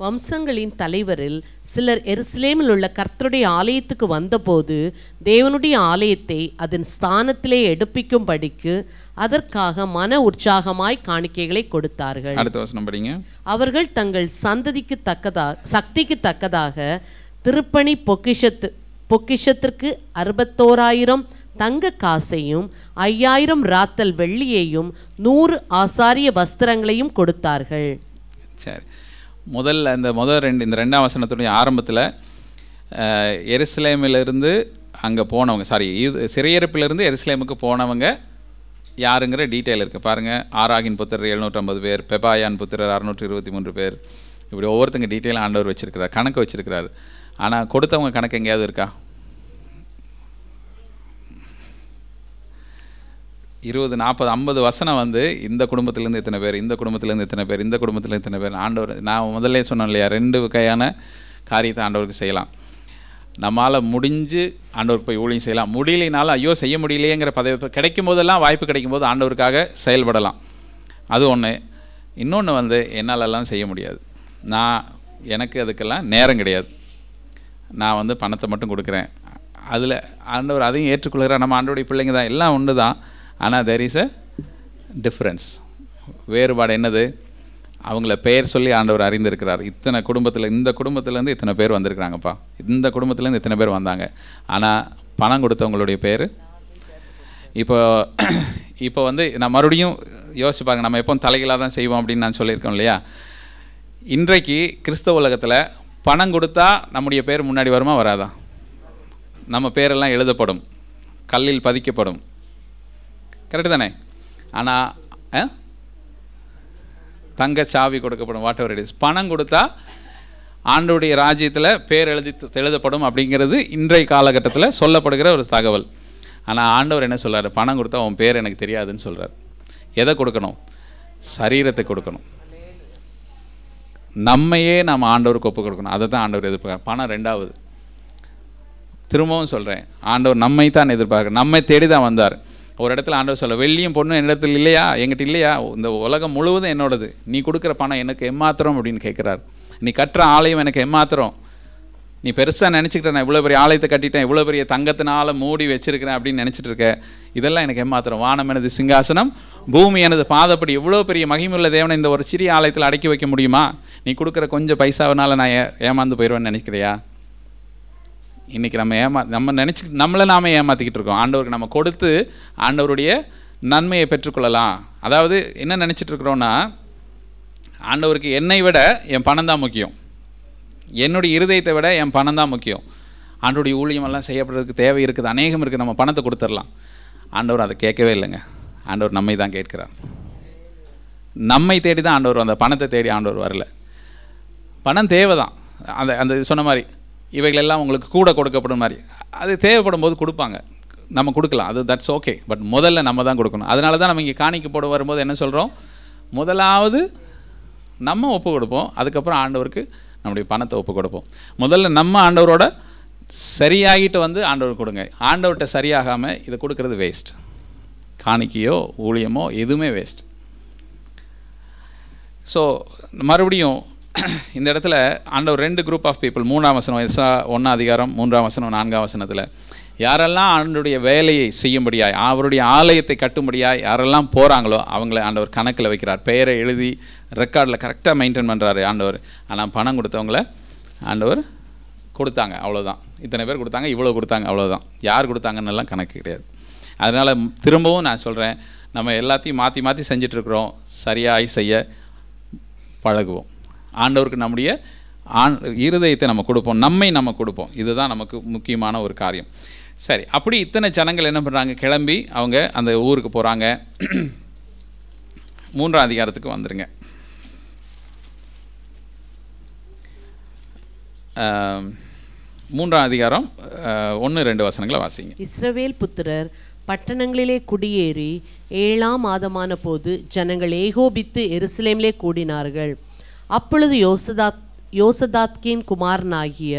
வம்சங்களின் தலைவரில் சிலர் எருசலேமில் உள்ள கர்த்தருடைய ஆலயத்துக்கு வந்தபோது தேவனுடைய ஆலயத்தை அதன் ஸ்தானத்திலே எடுப்பிக்கும்படிக்கு அதற்காக மன உற்சாகமாய் காணிக்கைகளை கொடுத்தார்கள். அடுத்த வசனம் படிங்க. அவர்கள் தங்கள் சந்ததிக்கு தக்கதாக சக்திக்கு தக்கதாக திருப்பணி பொக்கிஷத்து பொக்கிஷத்திற்கு அறுபத்தோராயிரம் தங்க காசையும் ஐயாயிரம் ராத்தல் வெள்ளியையும் நூறு ஆசாரிய வஸ்திரங்களையும் கொடுத்தார்கள். சரி. முதல்ல இந்த முதல் ரெண்டு இந்த ரெண்டாம் வசனத்துடைய ஆரம்பத்தில் எருசலேமிலிருந்து அங்கே போனவங்க சாரி இது சிறையிருப்பிலிருந்து எருசலேமுக்கு போனவங்க யாருங்கிற டீட்டெயில் இருக்குது பாருங்கள் ஆராகின் புத்திரர் எழுநூற்றம்பது பேர் பெபாயான் புத்திரர் அறுநூற்றி இருபத்தி மூன்று பேர். இப்படி ஒவ்வொருத்தங்க டீட்டெயிலும் ஆண்டவர் வச்சுருக்கிறார் கணக்கு வச்சுருக்கிறார். ஆனால் கொடுத்தவங்க கணக்கு எங்கேயாவது இருக்கா? இருபது நாற்பது ஐம்பது வசனம் வந்து இந்த குடும்பத்திலேருந்து இத்தனை பேர் இந்த குடும்பத்திலேருந்து இத்தனை பேர் இந்த குடும்பத்தில் இத்தனை பேர் ஆண்டவர் நான் முதல்ல சொன்னேன் இல்லையா ரெண்டு வகையான காரியத்தை ஆண்டவருக்கு செய்யலாம். நம்மளால் முடிஞ்சு ஆண்டவருக்கு போய் ஊழியம் செய்யலாம். முடியலைனாலும் ஐயோ செய்ய முடியலையேங்கிற பதவி கிடைக்கும் போதெல்லாம் வாய்ப்பு கிடைக்கும் போது ஆண்டவருக்காக செயல்படலாம். அது ஒன்று இன்னொன்று வந்து என்னாலெல்லாம் செய்ய முடியாது. நான் எனக்கு அதுக்கெல்லாம் நேரம் கிடையாது. நான் வந்து பணத்தை மட்டும் கொடுக்குறேன். அதில் ஆண்டவர் அதையும் ஏற்றுக்கொள்கிறார். நம்ம ஆண்டோடைய பிள்ளைங்க தான். எல்லாம் ஒன்று தான் ஆனால் தெர் இஸ் அ டிஃப்ரென்ஸ் வேறுபாடு என்னது? அவங்கள பெயர் சொல்லி ஆண்டவர் அறிந்திருக்கிறார். இத்தனை குடும்பத்தில் இந்த குடும்பத்துலேருந்து இத்தனை பேர் வந்திருக்கிறாங்கப்பா. இந்த குடும்பத்துலேருந்து இத்தனை பேர் வந்தாங்க. ஆனால் பணம் கொடுத்தவங்களுடைய பேர்? இப்போ இப்போ வந்து நான் மறுபடியும் யோசிச்சு பாருங்க. நம்ம எப்போ தலைகளாக தான் செய்வோம் அப்படின்னு நான் சொல்லியிருக்கோம் இல்லையா? இன்றைக்கு கிறிஸ்தவ உலகத்தில் பணம் கொடுத்தா நம்முடைய பேர் முன்னாடி வருமா வராதா? நம்ம பேரெல்லாம் எழுதப்படும். கல்லில் பதிக்கப்படும். கரெக்டு தானே? ஆனால் தங்க சாவி கொடுக்கப்படும் வாட் எவர் இட் இஸ் பணம் கொடுத்தா ஆண்டுடைய ராஜ்யத்தில் பேர் எழுதி எழுதப்படும் அப்படிங்கிறது இன்றைய காலகட்டத்தில் சொல்லப்படுகிற ஒரு தகவல். ஆனால் ஆண்டவர் என்ன சொல்கிறார் பணம் கொடுத்தா உன் பேர் எனக்கு தெரியாதுன்னு சொல்கிறார் எதை கொடுக்கணும்? சரீரத்தை கொடுக்கணும். நம்மையே நம்ம ஆண்டவருக்கு ஒப்பு கொடுக்கணும். அதை தான் ஆண்டவர் எதிர்பார்க்க பணம் ரெண்டாவது. திரும்பவும் சொல்கிறேன் ஆண்டவர் நம்மை தான் எதிர்பார்க்க நம்மை தேடி தான் வந்தார். ஒரு இடத்துல ஆண்டவர் சொல்ல வெள்ளியும் பொண்ணும் என்னிடத்தில் இல்லையா? எங்கிட்ட இல்லையா? இந்த உலகம் முழுவதும் என்னோடது. நீ கொடுக்குற பணம் எனக்கு எம்மாத்திரம் அப்படின்னு கேட்குறாரு. நீ கட்டுற ஆலயம் எனக்கு எம்மாத்திரம். நீ பெருசாக நினச்சிக்கிட்ட நான் இவ்வளோ பெரிய ஆலயத்தை கட்டிட்டேன் இவ்வளோ பெரிய தங்கத்தினால மூடி வச்சிருக்கிறேன் அப்படின்னு நினச்சிட்டு இருக்க இதெல்லாம் எனக்கு ஏமாத்திரம் வானம் எனது சிங்காசனம் பூமி எனது பாதப்படி இவ்வளோ பெரிய மகிமுள்ள தேவனை இந்த ஒரு சிறிய ஆலயத்தில் அடக்கி வைக்க முடியுமா? நீ கொடுக்குற கொஞ்சம் பைசாவினால நான் ஏமாந்து போயிடுவேன்னு நினைக்கிறியா? இன்றைக்கி நம்ம ஏமா நம்ம நினச்சி நம்மளை நாம் ஏமாற்றிக்கிட்டு இருக்கோம். ஆண்டவருக்கு நம்ம கொடுத்து ஆண்டவருடைய நன்மையை பெற்றுக்கொள்ளலாம். அதாவது என்ன நினச்சிட்டு இருக்கிறோன்னா ஆண்டவருக்கு என்னை விட என் பணம் தான் முக்கியம். என்னுடைய இருதயத்தை விட என் பணம் தான் முக்கியம். ஆண்டோடைய ஊழியமெல்லாம் செய்யப்படுறதுக்கு தேவை இருக்குது. அநேகம் இருக்குது நம்ம பணத்தை கொடுத்துடலாம். ஆண்டவர் அதை கேட்கவே இல்லைங்க. ஆண்டவர் நம்மை தான் கேட்கிறார். நம்மை தேடி தான் ஆண்டவர் அந்த பணத்தை தேடி ஆண்டவர் வரல. பணம் தேவை தான் அந்த அந்த சொன்ன மாதிரி இவைகள் எல்லாம் உங்களுக்கு கூட கொடுக்கப்படும் மாதிரி. அது தேவைப்படும் போது கொடுப்பாங்க. நம்ம கொடுக்கலாம். அது தட்ஸ் ஓகே பட் முதல்ல நம்ம தான் கொடுக்கணும். அதனால தான் நம்ம இங்கே காணிக்க போட வரும்போது என்ன சொல்கிறோம் முதலாவது நம்ம ஒப்பு கொடுப்போம். அதுக்கப்புறம் ஆண்டவருக்கு நம்முடைய பணத்தை ஒப்பு கொடுப்போம். முதல்ல நம்ம ஆண்டவரோட சரியாகிட்டு வந்து ஆண்டவர் கொடுங்க. ஆண்டவர்கிட்ட சரியாகாமல் இதை கொடுக்கறது வேஸ்ட் காணிக்கையோ ஊழியமோ எதுவுமே வேஸ்ட் ஸோ மறுபடியும் இந்த இடத்துல ஆண்டவர் ரெண்டு குரூப் ஆஃப் பீப்புள் மூணாம் வசனம் எஸ்ஆ ஒன்றாம் அதிகாரம் மூன்றாம் வசனம் நான்காம் வசனத்தில் யாரெல்லாம் ஆண்டுடைய வேலையை செய்யும்படியாய் அவருடைய ஆலயத்தை கட்டும்படியாய் யாரெல்லாம் போகிறாங்களோ அவங்கள ஆண்டவர் கணக்கில் வைக்கிறார். பெயரை எழுதி ரெக்கார்டில் கரெக்டாக மெயின்டைன் பண்ணுறாரு ஆண்டவர். ஆனால் பணம் கொடுத்தவங்கள ஆண்டவர் கொடுத்தாங்க அவ்வளோதான் இத்தனை பேர் கொடுத்தாங்க இவ்வளோ கொடுத்தாங்க அவ்வளோதான் யார் கொடுத்தாங்கன்னெல்லாம் கணக்கு கிடையாது. அதனால் திரும்பவும் நான் சொல்கிறேன் நம்ம எல்லாத்தையும் மாற்றி மாற்றி செஞ்சிட்ருக்குறோம் சரியாகி செய்ய பழகுவோம். ஆண்டவருக்கு நம்முடைய ஆண் இருதயத்தை நம்ம கொடுப்போம் நம்மை நம்ம கொடுப்போம். இதுதான் நமக்கு முக்கியமான ஒரு காரியம். சரி அப்படி இத்தனை ஜனங்கள் என்ன பண்ணுறாங்க கிளம்பி அவங்க அந்த ஊருக்கு போகிறாங்க மூன்றாம் அதிகாரத்துக்கு வந்துடுங்க மூன்றாம் அதிகாரம் ஒன்று ரெண்டு வசனங்களை வாசிங்க. இஸ்ரவேல் புத்திரர் பட்டணங்களிலே குடியேறி ஏழாம் மாதமான போது ஜனங்கள் ஏகோபித்து எருசலேமிலே கூடினார்கள். அப்பொழுது யோசதாத் யோசதாத்கின் குமாரனாகிய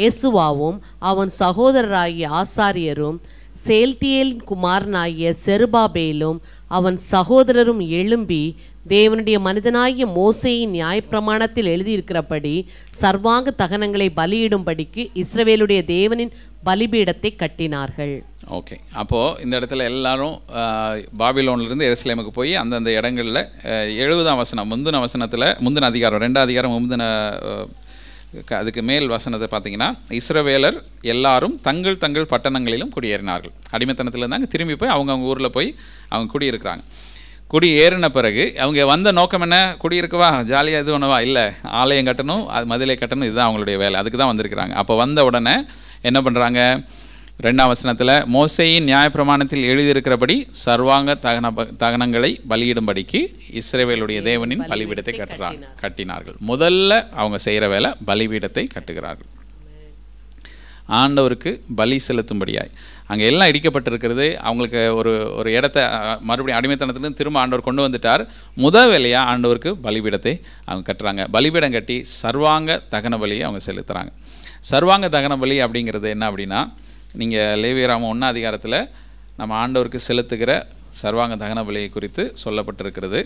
எசுவாவும் அவன் சகோதரராகிய ஆசாரியரும் சேல்தியேலின் குமாரனாகிய செருபாபேலும் அவன் சகோதரரும் எழும்பி தேவனுடைய மனிதனாகிய மோசையின் நியாயப்பிரமாணத்தில் எழுதியிருக்கிறபடி சர்வாங்க தகனங்களை பலியிடும்படிக்கு இஸ்ரவேலுடைய தேவனின் பலிபீடத்தை கட்டினார்கள். ஓகே அப்போது இந்த இடத்துல எல்லாரும் பாபிலோன்லேருந்து எருசலேமுக்கு போய் அந்தந்த இடங்களில் எழுபதாம் வசனம் முந்தின வசனத்தில் முந்தின அதிகாரம் ரெண்டாம் அதிகாரம் முந்தின க- அதுக்கு மேல் வசனத்தை பார்த்தீங்கன்னா இஸ்ரவேலர் எல்லாரும் தங்கள் தங்கள் பட்டணங்களிலும் குடியேறினார்கள். அடிமைத்தனத்தில் இருந்தாங்க திரும்பி போய் அவங்க அவங்க ஊரில் போய் அவங்க குடியிருக்கிறாங்க. குடி ஏறின பிறகு அவங்க வந்த நோக்கம் என்ன? குடியிருக்கவா? ஜாலியாக இது ஒன்றுவா இல்லை. ஆலயம் கட்டணும் அது மதிலை கட்டணும் இதுதான் அவங்களுடைய வேலை. அதுக்கு தான் வந்திருக்கிறாங்க. அப்போ வந்த உடனே என்ன பண்ணுறாங்க ரெண்டாம் வசனத்தில் மோசேயின் நியாயப்பிரமாணத்தில் எழுதியிருக்கிறபடி சர்வாங்க தகன தகனங்களை பலியிடும்படிக்கு இஸ்ரவேலுடைய தேவனின் பலிபீடத்தை கட்டுறாங்க கட்டினார்கள். முதல்ல அவங்க செய்கிற வேலை பலிபீடத்தை கட்டுகிறார்கள். ஆண்டவருக்கு பலி செலுத்தும்படியாய். அங்கே எல்லாம் இடிக்கப்பட்டிருக்கிறது. அவங்களுக்கு ஒரு ஒரு இடத்த மறுபடியும் அடிமைத்தனத்துலேருந்து திரும்ப ஆண்டவர் கொண்டு வந்துட்டார். முதல் வேலையாக ஆண்டவருக்கு பலிபீடத்தை அவங்க கட்டுறாங்க. பலிபீடம் கட்டி சர்வாங்க தகன பலியை அவங்க செலுத்துகிறாங்க சர்வாங்க தகன பலி அப்படிங்கிறது என்ன அப்படின்னா நீங்கள் லேவியராம ஒன்றா அதிகாரத்தில் நம்ம ஆண்டவருக்கு செலுத்துகிற சர்வாங்க தகன பலியை குறித்து சொல்லப்பட்டிருக்கிறது.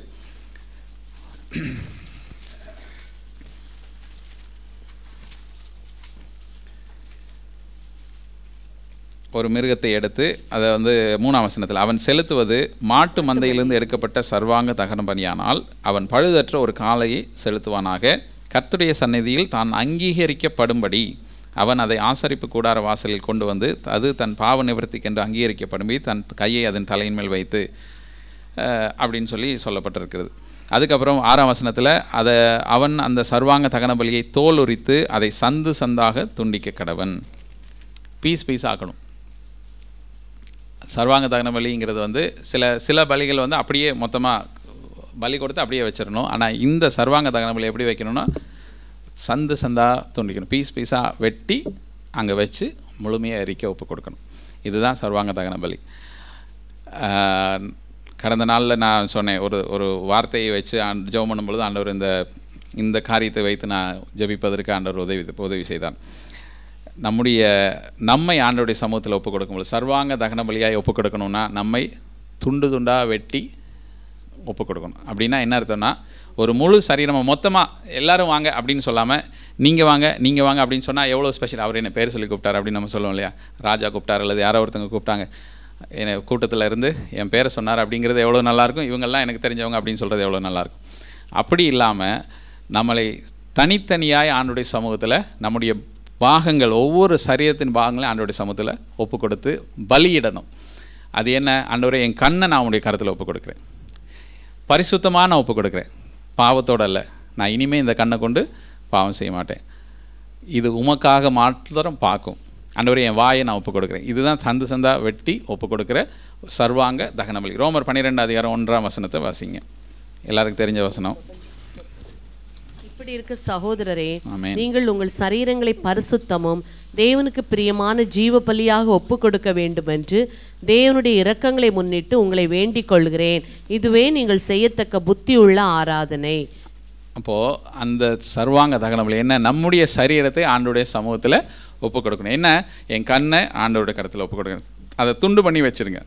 ஒரு மிருகத்தை எடுத்து அதை வந்து மூணாம் வசனத்தில் அவன் செலுத்துவது மாட்டு மந்தையிலிருந்து எடுக்கப்பட்ட சர்வாங்க தகன பணியானால் அவன் பழுதற்ற ஒரு காளையை செலுத்துவானாக. கர்த்துடைய சந்நிதியில் தான் அங்கீகரிக்கப்படும்படி அவன் அதை ஆசரிப்பு கூடார வாசலில் கொண்டு வந்து அது தன் பாவ நிவர்த்திக்கென்று அங்கீகரிக்கப்படும்படி தன் கையை அதன் தலையின் மேல் வைத்து அப்படின்னு சொல்லி சொல்லப்பட்டிருக்கிறது. அதுக்கப்புறம் ஆறாம் வசனத்தில் அதை அவன் அந்த சர்வாங்க தகன பலியை தோல் உரித்து அதை சந்து சந்தாக துண்டிக்க கடவன். பீஸ் பீஸ் ஆக்கணும். சர்வாங்க தகன பலிங்கிறது வந்து சில சில பலிகள் வந்து அப்படியே மொத்தமாக பலி கொடுத்து அப்படியே வச்சிடணும். ஆனால் இந்த சர்வாங்க தகன எப்படி வைக்கணும்னா சந்து சந்தாக துண்டிக்கணும். பீஸ் பீஸாக வெட்டி அங்கே வச்சு முழுமையாக எரிக்க ஒப்பு கொடுக்கணும். இதுதான் சர்வாங்க தகன பலி கடந்த நாளில் நான் சொன்னேன் ஒரு ஒரு வார்த்தையை வச்சு ஆண் ஜெபம் பண்ணும்பொழுது ஆண்டவர் இந்த இந்த காரியத்தை வைத்து நான் ஜெபிப்பதற்கு ஆண்டவர் உதவி உதவி செய்தார். நம்முடைய நம்மை ஆண்டோடைய சமூகத்தில் ஒப்புக் கொடுக்கும்போது சர்வாங்க தகன பலியாக ஒப்புக் கொடுக்கணும்னா நம்மை துண்டு துண்டாக வெட்டி ஒப்பு கொடுக்கணும் அப்படின்னா என்ன அர்த்தம்னா ஒரு முழு சரீரமாக மொத்தமாக எல்லோரும் வாங்க அப்படின்னு சொல்லாமல் நீங்கள் வாங்க நீங்கள் வாங்க அப்படின்னு சொன்னால் எவ்வளோ ஸ்பெஷல் அவர் என்ன பேர் சொல்லி கூப்பிட்டார் அப்படின்னு நம்ம சொல்லுவோம் இல்லையா? ராஜா கூப்பிட்டார் அல்லது யாரோ ஒருத்தவங்க கூப்பிட்டாங்க. என்னை கூட்டத்தில் இருந்து என் பேரை சொன்னார் அப்படிங்கிறது எவ்வளோ நல்லாயிருக்கும் இவங்கெல்லாம் எனக்கு தெரிஞ்சவங்க அப்படின்னு சொல்கிறது எவ்வளோ நல்லாயிருக்கும் அப்படி இல்லாமல் நம்மளை தனித்தனியாய் ஆண்டுடைய சமூகத்தில் நம்முடைய பாகங்கள் ஒவ்வொரு சரீரத்தின் பாகங்களையும் ஆண்டோடைய சமூகத்தில் ஒப்பு கொடுத்து பலியிடணும். அது என்ன? ஆண்டவரே என் கண்ணை நான் உங்களுடைய கருத்தில் ஒப்பு கொடுக்குறேன் பரிசுத்தமாக நான் ஒப்பு கொடுக்குறேன். பாவத்தோட அல்ல. நான் இனிமேல் இந்த கண்ணை கொண்டு பாவம் செய்ய மாட்டேன். இது உமக்காக மாத்திரம் பார்க்கும். ஆண்டவரே என் வாயை நான் ஒப்பு கொடுக்குறேன். இதுதான் சந்து சந்தா வெட்டி ஒப்பு கொடுக்குற சர்வாங்க தகனபலி. ரோமர் பன்னிரெண்டு அதிகாரம் ஒன்றாம் வசனத்தை வாசிங்க. எல்லாருக்கும் தெரிஞ்ச வசனம். இப்படி இருக்க சகோதரரே. நீங்கள் உங்கள் சரீரங்களை பரிசுத்தமும் தேவனுக்கு பிரியமான ஜீவ பலியாக ஒப்பு கொடுக்க வேண்டுமென்று தேவனுடைய இரக்கங்களை முன்னிட்டு உங்களை வேண்டிக் கொள்கிறேன். இதுவே நீங்கள் செய்யத்தக்க புத்தியுள்ள ஆராதனை. அப்போது அந்த சர்வாங்க தகனமில் என்ன? நம்முடைய சரீரத்தை ஆண்டோடைய சமூகத்தில் ஒப்பு கொடுக்கணும் என்ன? என் கண்ணை ஆண்டோடைய கருத்தில் ஒப்பு கொடுக்கணும் அதை துண்டு பண்ணி வச்சிருங்க.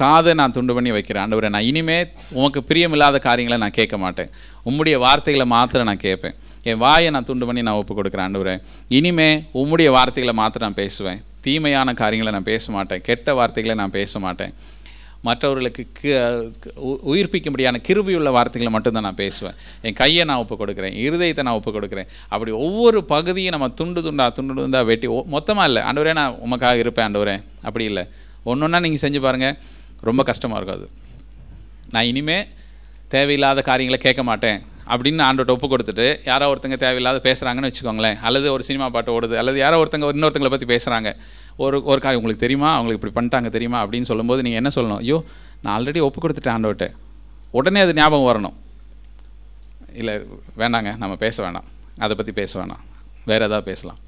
காதை நான் துண்டு பண்ணி வைக்கிறேன். ஆண்டவரை நான் இனிமேல் உமக்கு பிரியமில்லாத காரியங்களை நான் கேட்க மாட்டேன். உம்முடைய வார்த்தைகளை மாத்திரம் நான் கேட்பேன். என் வாயை நான் துண்டு பண்ணி நான் ஒப்பு கொடுக்குறேன் ஆண்டவரே. இனிமே உம்முடைய வார்த்தைகளை மாத்திரம் நான் பேசுவேன். தீமையான காரியங்களை நான் பேச மாட்டேன். கெட்ட வார்த்தைகளை நான் பேச மாட்டேன். மற்றவர்களுக்கு கி- உ- உயிர்ப்பிக்கும்படியான கிருபியுள்ள வார்த்தைகளை மட்டும்தான் நான் பேசுவேன். என் கையை நான் ஒப்பு கொடுக்குறேன் இருதயத்தை நான் ஒப்பு கொடுக்குறேன் அப்படி ஒவ்வொரு பகுதியும் நம்ம துண்டு துண்டா துண்டு துண்டா வெட்டி மொத்தமாக இல்லை. ஆண்டவரே நான் உமக்காக இருப்பேன் ஆண்டவரே. அப்படி இல்லை. ஒன்று ஒன்றா நீங்கள் செஞ்சு பாருங்கள் ரொம்ப கஷ்டமாக இருக்கும் அது. நான் இனிமே தேவையில்லாத காரியங்களை கேட்க மாட்டேன். அப்படின்னு ஆண்டோட்ட ஒப்பு கொடுத்துட்டு யாரோ ஒருத்தங்க தேவையில்லாத பேசுகிறாங்கன்னு வச்சுக்கோங்களேன். அல்லது ஒரு சினிமா பாட்டு ஓடுது அல்லது யாரோ ஒருத்தங்க இன்னொருத்தங்களை பற்றி பேசுகிறாங்க ஒரு ஒரு காரியம் உங்களுக்கு தெரியுமா? அவங்களுக்கு இப்படி பண்ணிட்டாங்க தெரியுமா? அப்படின்னு சொல்லும்போது நீங்கள் என்ன சொல்லணும்? ஐயோ நான் ஆல்ரெடி ஒப்பு கொடுத்துட்டேன் ஆண்டோட்ட. உடனே அது ஞாபகம் வரணும். இல்லை வேண்டாங்க நம்ம பேச வேணாம். அதை பற்றி பேச வேணாம். வேறு ஏதாவது பேசலாம்.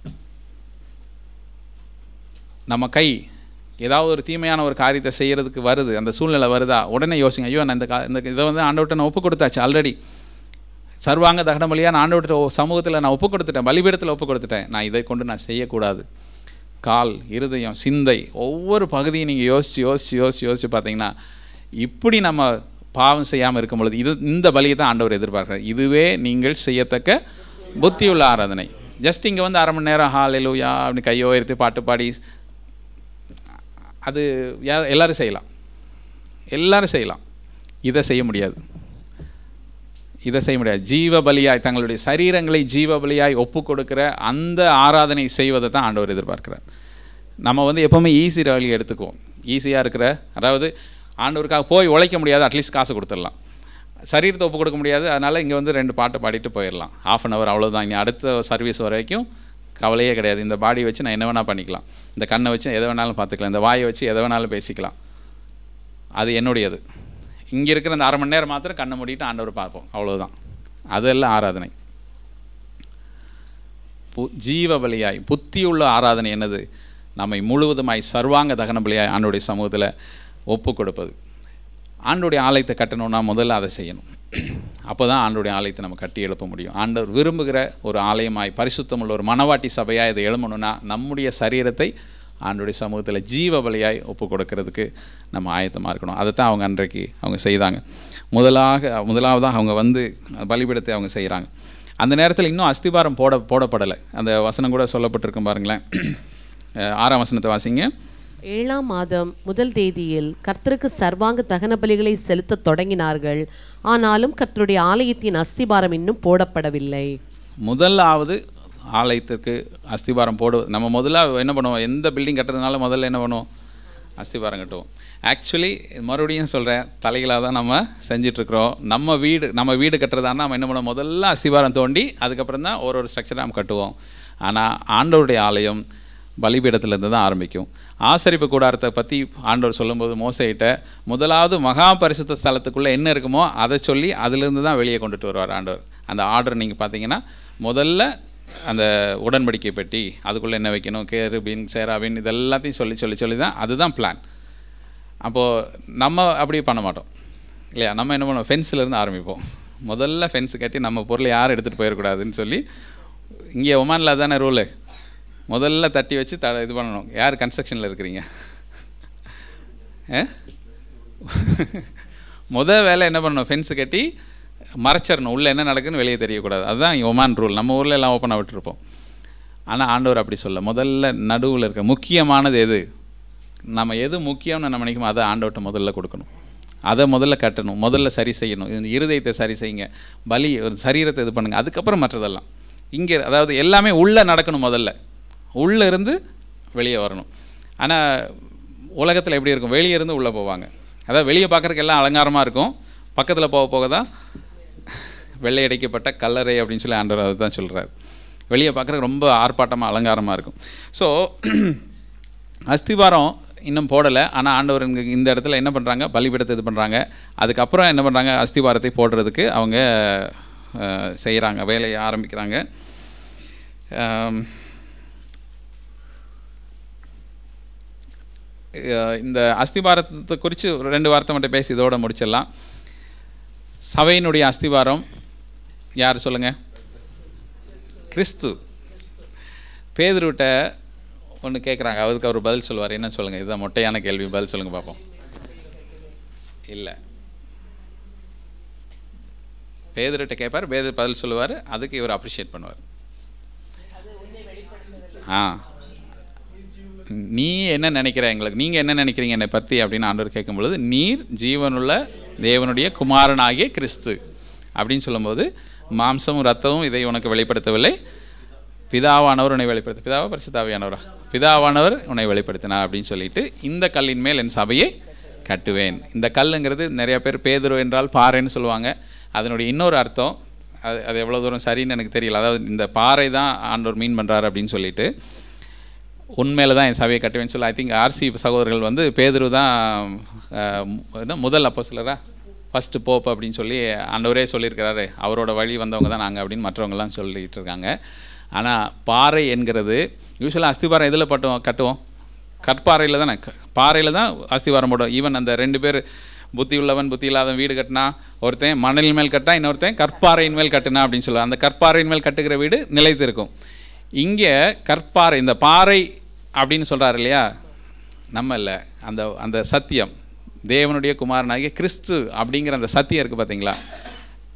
நம்ம கை ஏதாவது ஒரு தீமையான ஒரு காரியத்தை செய்கிறதுக்கு வருது அந்த சூழ்நிலை வருதா? உடனே யோசிங்க ஐயோ நான் இந்த கா இந்த இதை வந்து ஆண்டவர்கிட்ட நான் ஒப்பு கொடுத்தாச்சு ஆல்ரெடி சர்வாங்க தகன பலியாக நான் ஆண்டவர்கிட்ட சமூகத்தில் நான் ஒப்பு கொடுத்துட்டேன் பலிபீடத்தில் ஒப்பு கொடுத்துட்டேன். நான் இதை கொண்டு நான் செய்யக்கூடாது. கால் இருதயம் சிந்தை ஒவ்வொரு பகுதியும் நீங்கள் யோசித்து யோசித்து யோசித்து யோசித்து பார்த்தீங்கன்னா இப்படி நம்ம பாவம் செய்யாமல் இருக்கும் பொழுது இது இந்த பலியை தான் ஆண்டவர் எதிர்பார்க்கிறார். இதுவே நீங்கள் செய்யத்தக்க புத்தியுள்ள ஆராதனை. ஜஸ்ட் இங்கே வந்து அரை மணி நேரம் ஹால் எலுயா அப்படின்னு கையோ எடுத்து பாட்டு பாடி அது யா- எல்லோரும் செய்யலாம். எல்லோரும் செய்யலாம். இதை செய்ய முடியாது. இதை செய்ய முடியாது. ஜீவ பலியாய் தங்களுடைய சரீரங்களை ஜீவ பலியாய் ஒப்பு கொடுக்குற அந்த ஆராதனை செய்வதை தான் ஆண்டவர் எதிர்பார்க்கிறார். நம்ம வந்து எப்போவுமே ஈஸி வழி எடுத்துக்குவோம். ஈஸியாக இருக்கிற அதாவது ஆண்டவருக்காக போய் உழைக்க முடியாது அட்லீஸ்ட் காசு கொடுத்துடலாம். சரீரத்தை ஒப்பு கொடுக்க முடியாது அதனால் இங்கே வந்து ரெண்டு பாட்டு பாடிட்டு போயிடலாம். ஆஃப் அன் ஹவர் அவ்வளோதான் இனி அடுத்த சர்வீஸ் வரைக்கும் கவலையே கிடையாது. இந்த பாடி வச்சு நான் என்ன வேணால் பண்ணிக்கலாம். இந்த கண்ணை வச்சு எதை வேணாலும் பார்த்துக்கலாம். இந்த வாயை வச்சு எதை வேணாலும் பேசிக்கலாம். அது என்னுடையது. இங்கே இருக்கிற அந்த அரை மணி நேரம் மாத்திரம் கண்ணை மூடிட்டு ஆண்டவர் பார்ப்போம். அவ்வளோதான் அதெல்லாம் ஆராதனை. பு ஜீவ பலியாய் புத்தியுள்ள ஆராதனை என்னது? நம்மை முழுவதுமாய் சர்வாங்க தகன பலியாய் ஆண்டோடைய சமூகத்தில் ஒப்பு கொடுப்பது. ஆண்டுடைய ஆலயத்தை கட்டணும்னா முதல்ல அதை செய்யணும். அப்போ தான் ஆண்டுடைய ஆலயத்தை நம்ம கட்டி எழுப்ப முடியும். ஆண்டவர் விரும்புகிற ஒரு ஆலயமாய் பரிசுத்தமுள்ள ஒரு மனவாட்டி சபையாக இதை எழுமணும்னா நம்முடைய சரீரத்தை ஆண்டோடைய சமூகத்தில் ஜீவ பலியாய் ஒப்பு கொடுக்கறதுக்கு நம்ம ஆயத்தமாக இருக்கணும். அதை தான் அவங்க அன்றைக்கு அவங்க செய்தாங்க. முதலாக முதலாவதாக அவங்க வந்து பலிபீடத்தை அவங்க செய்கிறாங்க அந்த நேரத்தில் இன்னும் அஸ்திபாரம் போட போடப்படலை. அந்த வசனம் கூட சொல்லப்பட்டிருக்கும் பாருங்களேன். ஆறாம் வசனத்தை வாசிங்க. ஏழாம் மாதம் முதல் தேதியில் கர்த்தருக்கு சர்வாங்க தகன பலிகளை செலுத்தத் தொடங்கினார்கள். ஆனாலும் கர்த்தருடைய ஆலயத்தின் அஸ்திபாரம் இன்னும் போடப்படவில்லை. முதலாவது ஆலயத்திற்கு அஸ்திபாரம் போடு நம்ம முதல்ல என்ன பண்ணுவோம்? எந்த பில்டிங் கட்டுறதுனால முதல்ல என்ன பண்ணுவோம்? அஸ்திபாரம் கட்டுவோம். ஆக்சுவலி மறுபடியும் சொல்கிறேன் தலைகளாக தான் நம்ம செஞ்சிட்ருக்குறோம். நம்ம வீடு நம்ம வீடு கட்டுறதானா நம்ம என்ன பண்ணுவோம்? முதல்ல அஸ்திபாரம் தோண்டி அதுக்கப்புறம் தான் ஒரு ஒரு ஸ்ட்ரக்சரை நம்ம கட்டுவோம். ஆனால் ஆண்டவருடைய ஆலயம் பலிபீடத்துலேருந்து தான் ஆரம்பிக்கும். ஆசரிப்பு கூடாரத்தை பற்றி ஆண்டவர் சொல்லும்போது மோசையிட்ட முதலாவது மகா பரிசுத்த ஸ்தலத்துக்குள்ளே என்ன இருக்குமோ அதை சொல்லி அதுலேருந்து தான் வெளியே கொண்டுட்டு வருவார் ஆண்டவர். அந்த ஆர்டர் நீங்கள் பார்த்தீங்கன்னா முதல்ல அந்த உடன்படிக்கை பெட்டி அதுக்குள்ளே என்ன வைக்கணும்? கேருபின் சேராபின் இது எல்லாத்தையும் சொல்லி சொல்லி சொல்லி தான் அதுதான் பிளான் அப்போது நம்ம அப்படி பண்ண மாட்டோம். இல்லையா? நம்ம என்ன பண்ணுவோம்? ஃபென்ஸ்லேருந்து ஆரம்பிப்போம். முதல்ல ஃபென்ஸ் கட்டி நம்ம பொருளை யாரும் எடுத்துகிட்டு போயிடக்கூடாதுன்னு சொல்லி இங்கே ஒமானில் தானே ரூலு முதல்ல தட்டி வச்சு த இது பண்ணணும். யார் கன்ஸ்ட்ரக்ஷனில் இருக்கிறீங்க? முத வேலை என்ன பண்ணணும்? ஃபென்ஸு கட்டி மறைச்சிடணும். உள்ளே என்ன நடக்குதுன்னு வெளியே தெரியக்கூடாது. அதுதான் ஒமான் ரூல். நம்ம ஊரில் எல்லாம் ஓப்பனாக விட்டுருப்போம். ஆனால் ஆண்டவர் அப்படி சொல்ல முதல்ல நடுவில் இருக்க முக்கியமானது எது? நம்ம எது முக்கியம்னு நம்ம நினைக்குமோ அதை ஆண்டவர்கிட்ட முதல்ல கொடுக்கணும். அதை முதல்ல கட்டணும். முதல்ல சரி செய்யணும். இது இருதயத்தை சரி செய்யுங்க. பலி ஒரு சரீரத்தை இது பண்ணுங்க. அதுக்கப்புறம் மற்றதெல்லாம். இங்கே அதாவது எல்லாமே உள்ளே நடக்கணும் முதல்ல. உள்ளே இருந்து வெளியே வரணும். ஆனால் உலகத்தில் எப்படி இருக்கும்? வெளியே இருந்து உள்ளே போவாங்க. அதாவது வெளியே பார்க்குறக்கு எல்லாம் அலங்காரமாக இருக்கும். பக்கத்தில் போக போக தான் வெள்ளையடைக்கப்பட்ட கல்லறை அப்படின்னு சொல்லி ஆண்டவர் அதை தான் சொல்கிறார் வெளியே பார்க்குறதுக்கு ரொம்ப ஆர்ப்பாட்டமாக அலங்காரமாக இருக்கும். ஸோ அஸ்திவாரம் இன்னும் போடலை. ஆனால் ஆண்டவர் இந்த இடத்துல என்ன பண்ணுறாங்க பலிபீடத்தை இது பண்ணுறாங்க அதுக்கப்புறம் என்ன பண்ணுறாங்க அஸ்திவாரத்தை போடுறதுக்கு அவங்க செய்கிறாங்க வேலையை ஆரம்பிக்கிறாங்க. இந்த அஸ்திவாரத்தை குறித்து ரெண்டு வார்த்தை மட்டும் பேசி இதோடு முடிச்சிடலாம். சபையினுடைய அஸ்திவாரம் யார் சொல்லுங்கள் கிறிஸ்து. பேதுருவிட்ட ஒன்று கேட்குறாங்க அவருக்கு அவர் பதில் சொல்லுவார். என்ன சொல்லுங்கள் இதுதான் மொட்டையான கேள்வி. பதில் சொல்லுங்கள் பார்ப்போம் இல்லை. பேதுருட்ட கேட்பார் பேதர் பதில் சொல்லுவார். அதுக்கு இவர் அப்ரிஷியேட் பண்ணுவார். ஆ. நீ என்ன நினைக்கிற? எங்களுக்கு நீங்கள் என்ன நினைக்கிறீங்க? என்னை பற்றி அப்படின்னு ஆண்டவர் கேட்கும் பொழுது நீர் ஜீவனுள்ள தேவனுடைய குமாரனாகிய கிறிஸ்து அப்படின்னு சொல்லும்போது மாம்சமும் ரத்தமும் இதை உனக்கு வெளிப்படுத்தவில்லை. பிதாவானவர் உன்னை வெளிப்படுத்த பிதாவா பரிசுத்தாவியானவரா? பிதாவானவர் உன்னை வெளிப்படுத்தினார் அப்படின்னு சொல்லிட்டு இந்த கல்லின் மேல் என் சபையை கட்டுவேன். இந்த கல்லுங்கிறது நிறைய பேர் பேதுரு என்றால் பாறைன்னு சொல்லுவாங்க. அதனுடைய இன்னொரு அர்த்தம் அது அது எவ்வளோ தூரம் சரின்னு எனக்கு தெரியல. அதாவது இந்த பாறை தான் ஆண்டோர் மீன் பண்ணுறாரு அப்படின்னு சொல்லிட்டு உண்மையில் தான் என் சபையை கட்டுவேன்னு சொல்லி. ஐ திங்க் ஆர்சி சகோதரர்கள் வந்து பேதுரு தான் முதல் அப்போ சிலராக ஃபஸ்ட்டு போப் அப்படின்னு சொல்லி ஆண்டவரே சொல்லியிருக்கிறாரு. அவரோட வழி வந்தவங்க தான் நாங்கள் அப்படின்னு மற்றவங்கலாம் சொல்லிகிட்டு இருக்காங்க. ஆனால் பாறை என்கிறது யூஸ்வலாக அஸ்திபாரம் எதில் பட்டோம் கட்டுவோம். கற்பாறையில் தானே? க- பாறையில் தான் அஸ்திவாரம் போடும் ஈவன் அந்த ரெண்டு பேர் புத்தி உள்ளவன் புத்தி இல்லாதவன் வீடு கட்டினா ஒருத்தன் மணலின் மேல் கட்டினா இன்னொருத்தன் கற்பாறையின் மேல் கட்டினா அப்படின்னு சொல்லுவாங்க. அந்த கற்பாறையின் மேல் கட்டுகிற வீடு நிலைத்து இருக்கும். இங்கே கற்பாறை இந்த பாறை அப்படின்னு சொல்கிறாரு இல்லையா? நம்ம இல்லை. அந்த அந்த சத்தியம். தேவனுடைய குமாரனாகிய கிறிஸ்து அப்படிங்கிற அந்த சத்தியம் இருக்குது பார்த்தீங்களா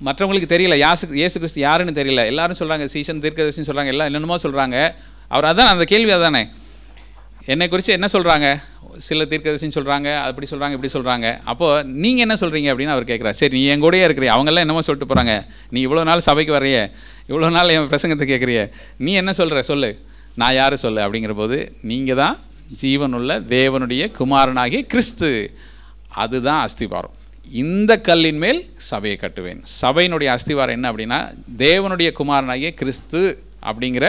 மற்றவங்களுக்கு தெரியல. யாசு இயேசு கிறிஸ்து யாருன்னு தெரியல. எல்லாரும் சொல்கிறாங்க சீசன் தீர்க்கதர்சின்னு சொல்கிறாங்க எல்லாம் என்னென்னமோ சொல்கிறாங்க அவர் அதான் அந்த கேள்வி அதானே என்னை குறித்து என்ன சொல்கிறாங்க சில தீர்க்கதர்சின்னு சொல்கிறாங்க அப்படி சொல்கிறாங்க இப்படி சொல்கிறாங்க அப்போது நீங்கள் என்ன சொல்கிறீங்க அப்படின்னு அவர் கேட்குறாரு சரி நீ என் கூடயே இருக்கிறீ அவங்கெல்லாம் என்னமோ சொல்லிட்டு போகிறாங்க நீ இவ்வளோ நாள் சபைக்கு வரைய இவ்வளோ நாள் என் பிரசங்கத்தை கேட்குறிய நீ என்ன சொல்கிற சொல்லு. நான் யார் சொல்லு? அப்படிங்கிற போது நீங்கள் தான் ஜீவனுள்ள தேவனுடைய குமாரனாகிய கிறிஸ்து. அதுதான் அஸ்திவாரம். இந்த கல்லின் மேல் சபையை கட்டுவேன். சபையினுடைய அஸ்திவாரம் என்ன அப்படின்னா தேவனுடைய குமாரனாகிய கிறிஸ்து அப்படிங்கிற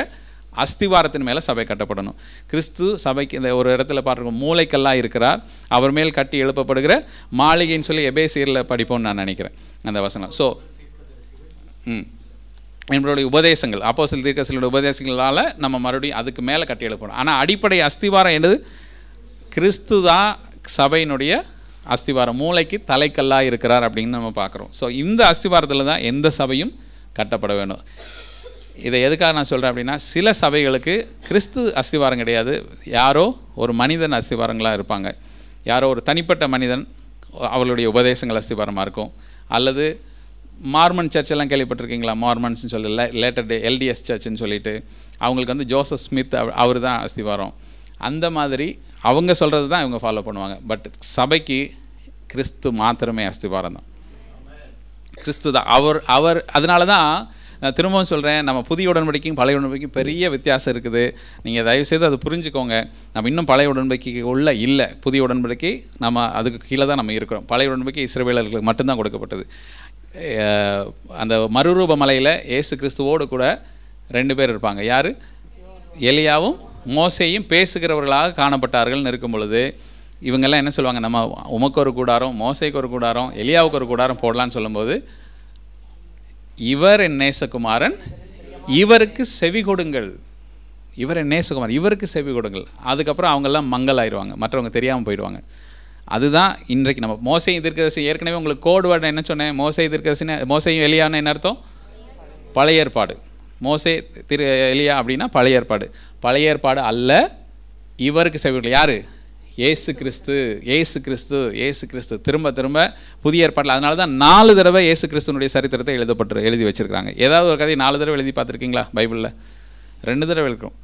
அஸ்திவாரத்தின் மேலே சபை கட்டப்படணும். கிறிஸ்து சபைக்கு இந்த ஒரு இடத்துல பார்த்துருக்கோம் மூளைக்கல்லாக இருக்கிறார். அவர் மேல் கட்டி எழுப்பப்படுகிற மாளிகைன்னு சொல்லி எபேசியரில் படிப்போம்னு நான் நினைக்கிறேன். அந்த வசனம். ஸோ ம். நம்மளுடைய உபதேசங்கள் அப்போ சில தீர்க்கசிலுடைய உபதேசங்களால் நம்ம மறுபடியும் அதுக்கு மேலே கட்டி எழுப்பணும். ஆனால் அடிப்படை அஸ்திவாரம் என்னது? கிறிஸ்து தான் சபையினுடைய அஸ்திவாரம் மூளைக்கு தலைக்கல்லாக இருக்கிறார் அப்படின்னு நம்ம பார்க்குறோம். ஸோ இந்த அஸ்திவாரத்தில் தான் எந்த சபையும் கட்டப்பட வேணும் இதை எதுக்காக நான் சொல்கிறேன் அப்படின்னா சில சபைகளுக்கு கிறிஸ்து அஸ்திவாரம் கிடையாது. யாரோ ஒரு மனிதன் அஸ்திவாரங்களாக இருப்பாங்க. யாரோ ஒரு தனிப்பட்ட மனிதன் அவர்களுடைய உபதேசங்கள் அஸ்திவாரமாக இருக்கும். அல்லது மார்மன் சர்ச்செல்லாம் கேள்விப்பட்டிருக்கீங்களா? மார்மன்ஸ்னு சொல்லி லேட்டர் டே எல்டிஎஸ் சர்ச்னு சொல்லிட்டு. அவங்களுக்கு வந்து ஜோசப் ஸ்மித் அவர் தான் அஸ்திவாரம். அந்த மாதிரி அவங்க சொல்கிறது தான் இவங்க ஃபாலோ பண்ணுவாங்க. பட் சபைக்கு கிறிஸ்து மாத்திரமே அஸ்திபாரம் தான். கிறிஸ்து தான். அவர் அவர் அதனால தான் நான் திரும்பவும் சொல்கிறேன் நம்ம புதிய உடன்படிக்கையும் பழைய உடன்படிக்கையும் பெரிய வித்தியாசம் இருக்குது. நீங்கள் தயவுசெய்து அதை புரிஞ்சுக்கோங்க. நம்ம இன்னும் பழைய உடன்படிக்கைக்கு உள்ள இல்லை. புதிய உடன்படிக்கை நம்ம அதுக்கு கீழே தான் நம்ம இருக்கிறோம். பழைய உடன்படிக்கை இஸ்ரவேலர்களுக்கு மட்டும்தான் கொடுக்கப்பட்டது. அந்த மறுரூப மலையில் இயேசு கிறிஸ்துவோடு கூட ரெண்டு பேர் இருப்பாங்க. யார்? எலியாவும் மோசையும் பேசுகிறவர்களாக காணப்பட்டார்கள்னு இருக்கும் பொழுது இவங்கெல்லாம் என்ன சொல்லுவாங்க நம்ம உமக்கு ஒரு கூடாரம் மோசைக்கு ஒரு கூடாரம் எலியாவுக்கு ஒரு கூடாரம் போடலான்னு சொல்லும்போது இவர் என் நேசகுமாரன் இவருக்கு செவி கொடுங்கள். இவர் என் நேசகுமாரன் இவருக்கு செவி கொடுங்கள். அதுக்கப்புறம் அவங்கெல்லாம் மங்கள் ஆயிடுவாங்க மற்றவங்க தெரியாமல் போயிடுவாங்க. அதுதான் இன்றைக்கு நம்ம மோசை எதிர்க்கரசி ஏற்கனவே உங்களுக்கு கோடு வேர்டு என்ன சொன்னேன்? மோசை எதிர்க்கரசின்னு மோசையும் எலியான்னு என்ன அர்த்தம்? பழைய ஏற்பாடு. மோசே திரு எலியா அப்படின்னா பழைய ஏற்பாடு. பழைய ஏற்பாடு அல்ல இவருக்கு செவிகள் யார்? ஏசு கிறிஸ்து ஏசு கிறிஸ்து ஏசு கிறிஸ்து. திரும்ப திரும்ப புதிய ஏற்பாட்டில். அதனால தான் நாலு தடவை ஏசு கிறிஸ்துனுடைய சரித்திரத்தை எழுதப்பட்டு எழுதி வச்சுருக்காங்க ஏதாவது ஒரு கதையை நாலு தடவை எழுதி பார்த்துருக்கீங்களா பைபிளில்? ரெண்டு தடவை இருக்கும்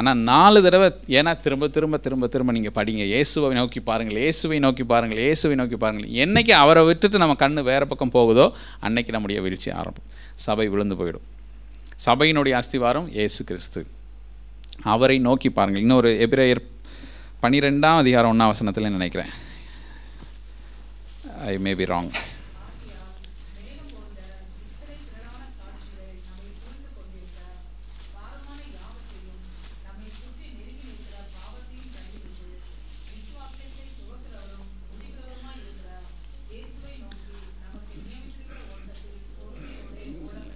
ஆனால் நாலு தடவை ஏன்னா திரும்ப திரும்ப திரும்ப திரும்ப நீங்கள் படிங்க. இயேசுவை நோக்கி பாருங்கள் இயேசுவை நோக்கி பாருங்கள் இயேசுவை நோக்கி பாருங்கள். என்னைக்கு அவரை விட்டுட்டு நம்ம கண்ணு வேறு பக்கம் போகுதோ அன்னைக்கு நம்முடைய வீழ்ச்சி ஆரம்பம். சபை விழுந்து போயிடும். சபையினுடைய அஸ்திவாரம் இயேசு கிறிஸ்து. அவரை நோக்கி பாருங்கள். இன்னொரு எபிரேயர் பன்னிரெண்டாம் அதிகாரம் ஒன்றாம் வசனத்தில் நினைக்கிறேன். ஐ மே பி ராங்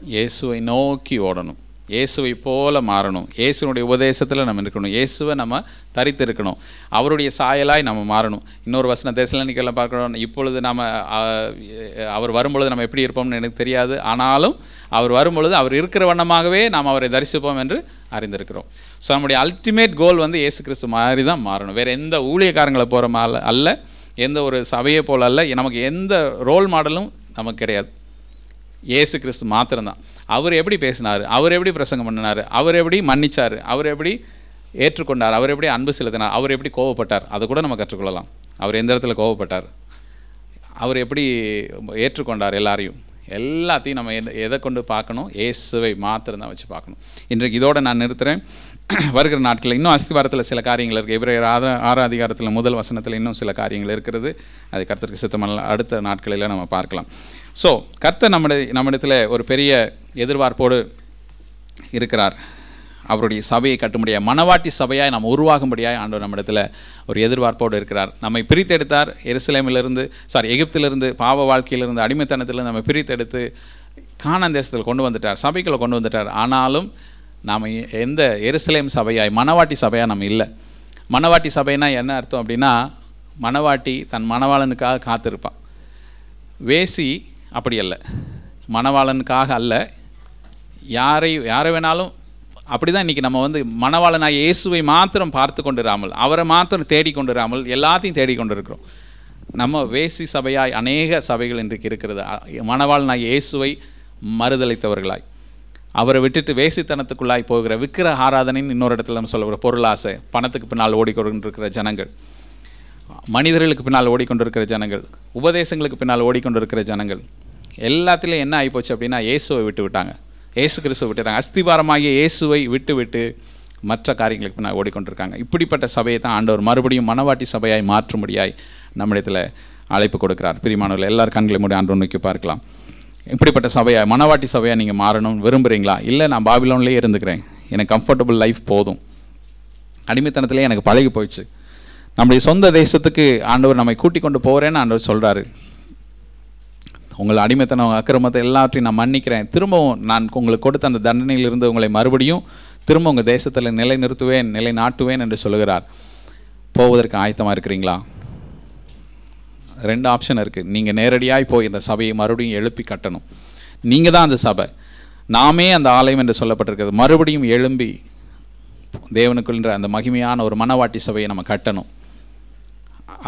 இயேசுவை நோக்கி ஓடணும். இயேசுவை போல மாறணும். இயேசுனுடைய உபதேசத்தில் நம்ம இருக்கணும். இயேசுவை நம்ம தரித்து இருக்கணும் அவருடைய சாயலாய் நம்ம மாறணும். இன்னொரு வசன தேசலனிக்கெல்லாம் பார்க்கணும் இப்பொழுது நம்ம அவர் வரும்பொழுது நம்ம எப்படி இருப்போம்னு எனக்கு தெரியாது. ஆனாலும் அவர் வரும்பொழுது அவர் இருக்கிற வண்ணமாகவே நாம் அவரை தரிசிப்போம் என்று அறிந்திருக்கிறோம். ஸோ நம்முடைய அல்டிமேட் கோல் வந்து இயேசு கிறிஸ்து மாதிரி தான் மாறணும். வேறு எந்த ஊழியக்காரங்களை போகிற மா- அல்ல. எந்த ஒரு சபையை போல் அல்ல. நமக்கு எந்த ரோல் மாடலும் நமக்கு கிடையாது. இயேசு கிறிஸ்து மாத்திரம்தான். அவர் எப்படி பேசினார்? அவர் எப்படி பிரசங்கம் பண்ணினார்? அவர் எப்படி மன்னிச்சார்? அவர் எப்படி ஏற்றுக்கொண்டார்? அவர் எப்படி அன்பு செலுத்தினார்? அவர் எப்படி கோவப்பட்டார் அதை கூட நம்ம கற்றுக்கொள்ளலாம். அவர் எந்த இடத்துல கோவப்பட்டார் அவர் எப்படி ஏற்றுக்கொண்டார் எல்லாரையும்? எல்லாத்தையும் நம்ம எதை எதை கொண்டு பார்க்கணும்? இயேசுவை மாத்திரம்தான் வச்சு பார்க்கணும். இன்றைக்கு இதோட நான் நிறுத்துகிறேன் வருகிற நாட்களில் இன்னும் அஸ்திவாரத்தில் சில காரியங்கள் இருக்குது இவரையர் ஆறா ஆறாம் அதிகாரத்தில் முதல் வசனத்தில் இன்னும் சில காரியங்கள் இருக்கிறது. அது கர்த்தருக்கு சித்தமல்ல அடுத்த நாட்களில் நம்ம பார்க்கலாம். ஸோ கர்த்தர் நம்முடைய நம்மிடத்தில் ஒரு பெரிய எதிர்பார்ப்போடு இருக்கிறார். அவருடைய சபையை கட்டும்படியாக மனவாட்டி சபையாய் நாம் உருவாகும்படியாய் ஆண்டவர் நம்மிடத்தில் ஒரு எதிர்பார்ப்போடு இருக்கிறார். நம்மை பிரித்தெடுத்தார் எருசலேமிலிருந்து சாரி எகிப்திலிருந்து பாவ வாழ்க்கையிலிருந்து அடிமைத்தனத்திலிருந்து நம்ம பிரித்தெடுத்து கானான் தேசத்தில் கொண்டு வந்துட்டார் சபைக்குள்ளே கொண்டு வந்துட்டார். ஆனாலும் நாம் எந்த எருசலேம் சபையாய் மணவாட்டி சபையாக நம்ம இல்லை. மணவாட்டி சபைனா என்ன அர்த்தம் அப்படின்னா மணவாட்டி தன் மணவாளனுக்காக காத்திருப்பான். வேசி அப்படி அல்ல. மணவாளனுக்காக அல்ல. யாரை யாரை வேணாலும் அப்படி தான் இன்றைக்கி நம்ம வந்து மணவாளனாக இயேசுவை மாத்திரம் பார்த்து கொண்டிராமல் அவரை மாத்திரம் தேடிக்கொண்டிராமல் எல்லாத்தையும் தேடிக்கொண்டிருக்கிறோம் நம்ம வேசி சபையாய் அநேக சபைகள் இன்றைக்கு இருக்கிறது. மணவாளனாய் இயேசுவை மறுதளித்தவர்களாய் அவரை விட்டுட்டு வேசித்தனத்துக்குள்ளாய் போகிற விக்கிர ஆராதனைன்னு இன்னொரு இடத்துல நம்ம சொல்லுகிற பொருளாசை பணத்துக்கு பின்னால் ஓடிக்கொண்டிருக்கிற ஜனங்கள் மனிதர்களுக்கு பின்னால் ஓடிக்கொண்டிருக்கிற ஜனங்கள் உபதேசங்களுக்கு பின்னால் ஓடிக்கொண்டிருக்கிற ஜனங்கள் எல்லாத்துலேயும் என்ன ஆகிப்போச்சு அப்படின்னா இயேசுவை விட்டு விட்டாங்க. ஏசு கிறிஸ்துவை விட்டுட்டாங்க அஸ்திபாரமாகிய இயேசுவை விட்டு விட்டு மற்ற காரியங்களுக்கு பின்னால் ஓடிக்கொண்டிருக்காங்க. இப்படிப்பட்ட சபையை தான் ஆண்டவர் மறுபடியும் மனவாட்டி சபையாய் மாற்றும்படியாய் நம்மிடத்தில் அழைப்பு கொடுக்கிறார். பிரிமானவர்கள் எல்லார் கண்களை மூடி ஆண்டு நோக்கி பார்க்கலாம். இப்படிப்பட்ட சபையாக மனவாட்டி சபையாக நீங்கள் மாறணும்னு விரும்புகிறீங்களா இல்லை நான் பாபிலோன்லேயே இருந்துக்கிறேன். எனக்கு கம்ஃபர்டபுள் லைஃப் போதும். அடிமைத்தனத்திலே எனக்கு பழகி போயிடுச்சு. நம்முடைய சொந்த தேசத்துக்கு ஆண்டவர் நம்மை கூட்டிக் கொண்டு போகிறேன்னு ஆண்டவர் சொல்கிறாரு உங்களை அடிமைத்தனம் அக்கிரமத்தை எல்லாற்றையும் நான் மன்னிக்கிறேன். திரும்பவும் நான் உங்களுக்கு கொடுத்த அந்த தண்டனையிலிருந்து உங்களை மறுபடியும் திரும்ப உங்கள் தேசத்தில் நிலை நிறுத்துவேன் நிலை நாட்டுவேன் என்று சொல்லுகிறார். போவதற்கு ஆயத்தமாக இருக்கிறீங்களா? ரெண்டு ஆப்ஷன் இருக்குது நீங்கள் நேரடியாக போய் இந்த சபையை மறுபடியும் எழுப்பி கட்டணும். நீங்கள் தான் அந்த சபை. நாமே அந்த ஆலயம் என்று சொல்லப்பட்டிருக்கிறது. மறுபடியும் எழும்பி தேவனுக்குள்ன்ற அந்த மகிமையான ஒரு மனவாட்டி சபையை நம்ம கட்டணும்.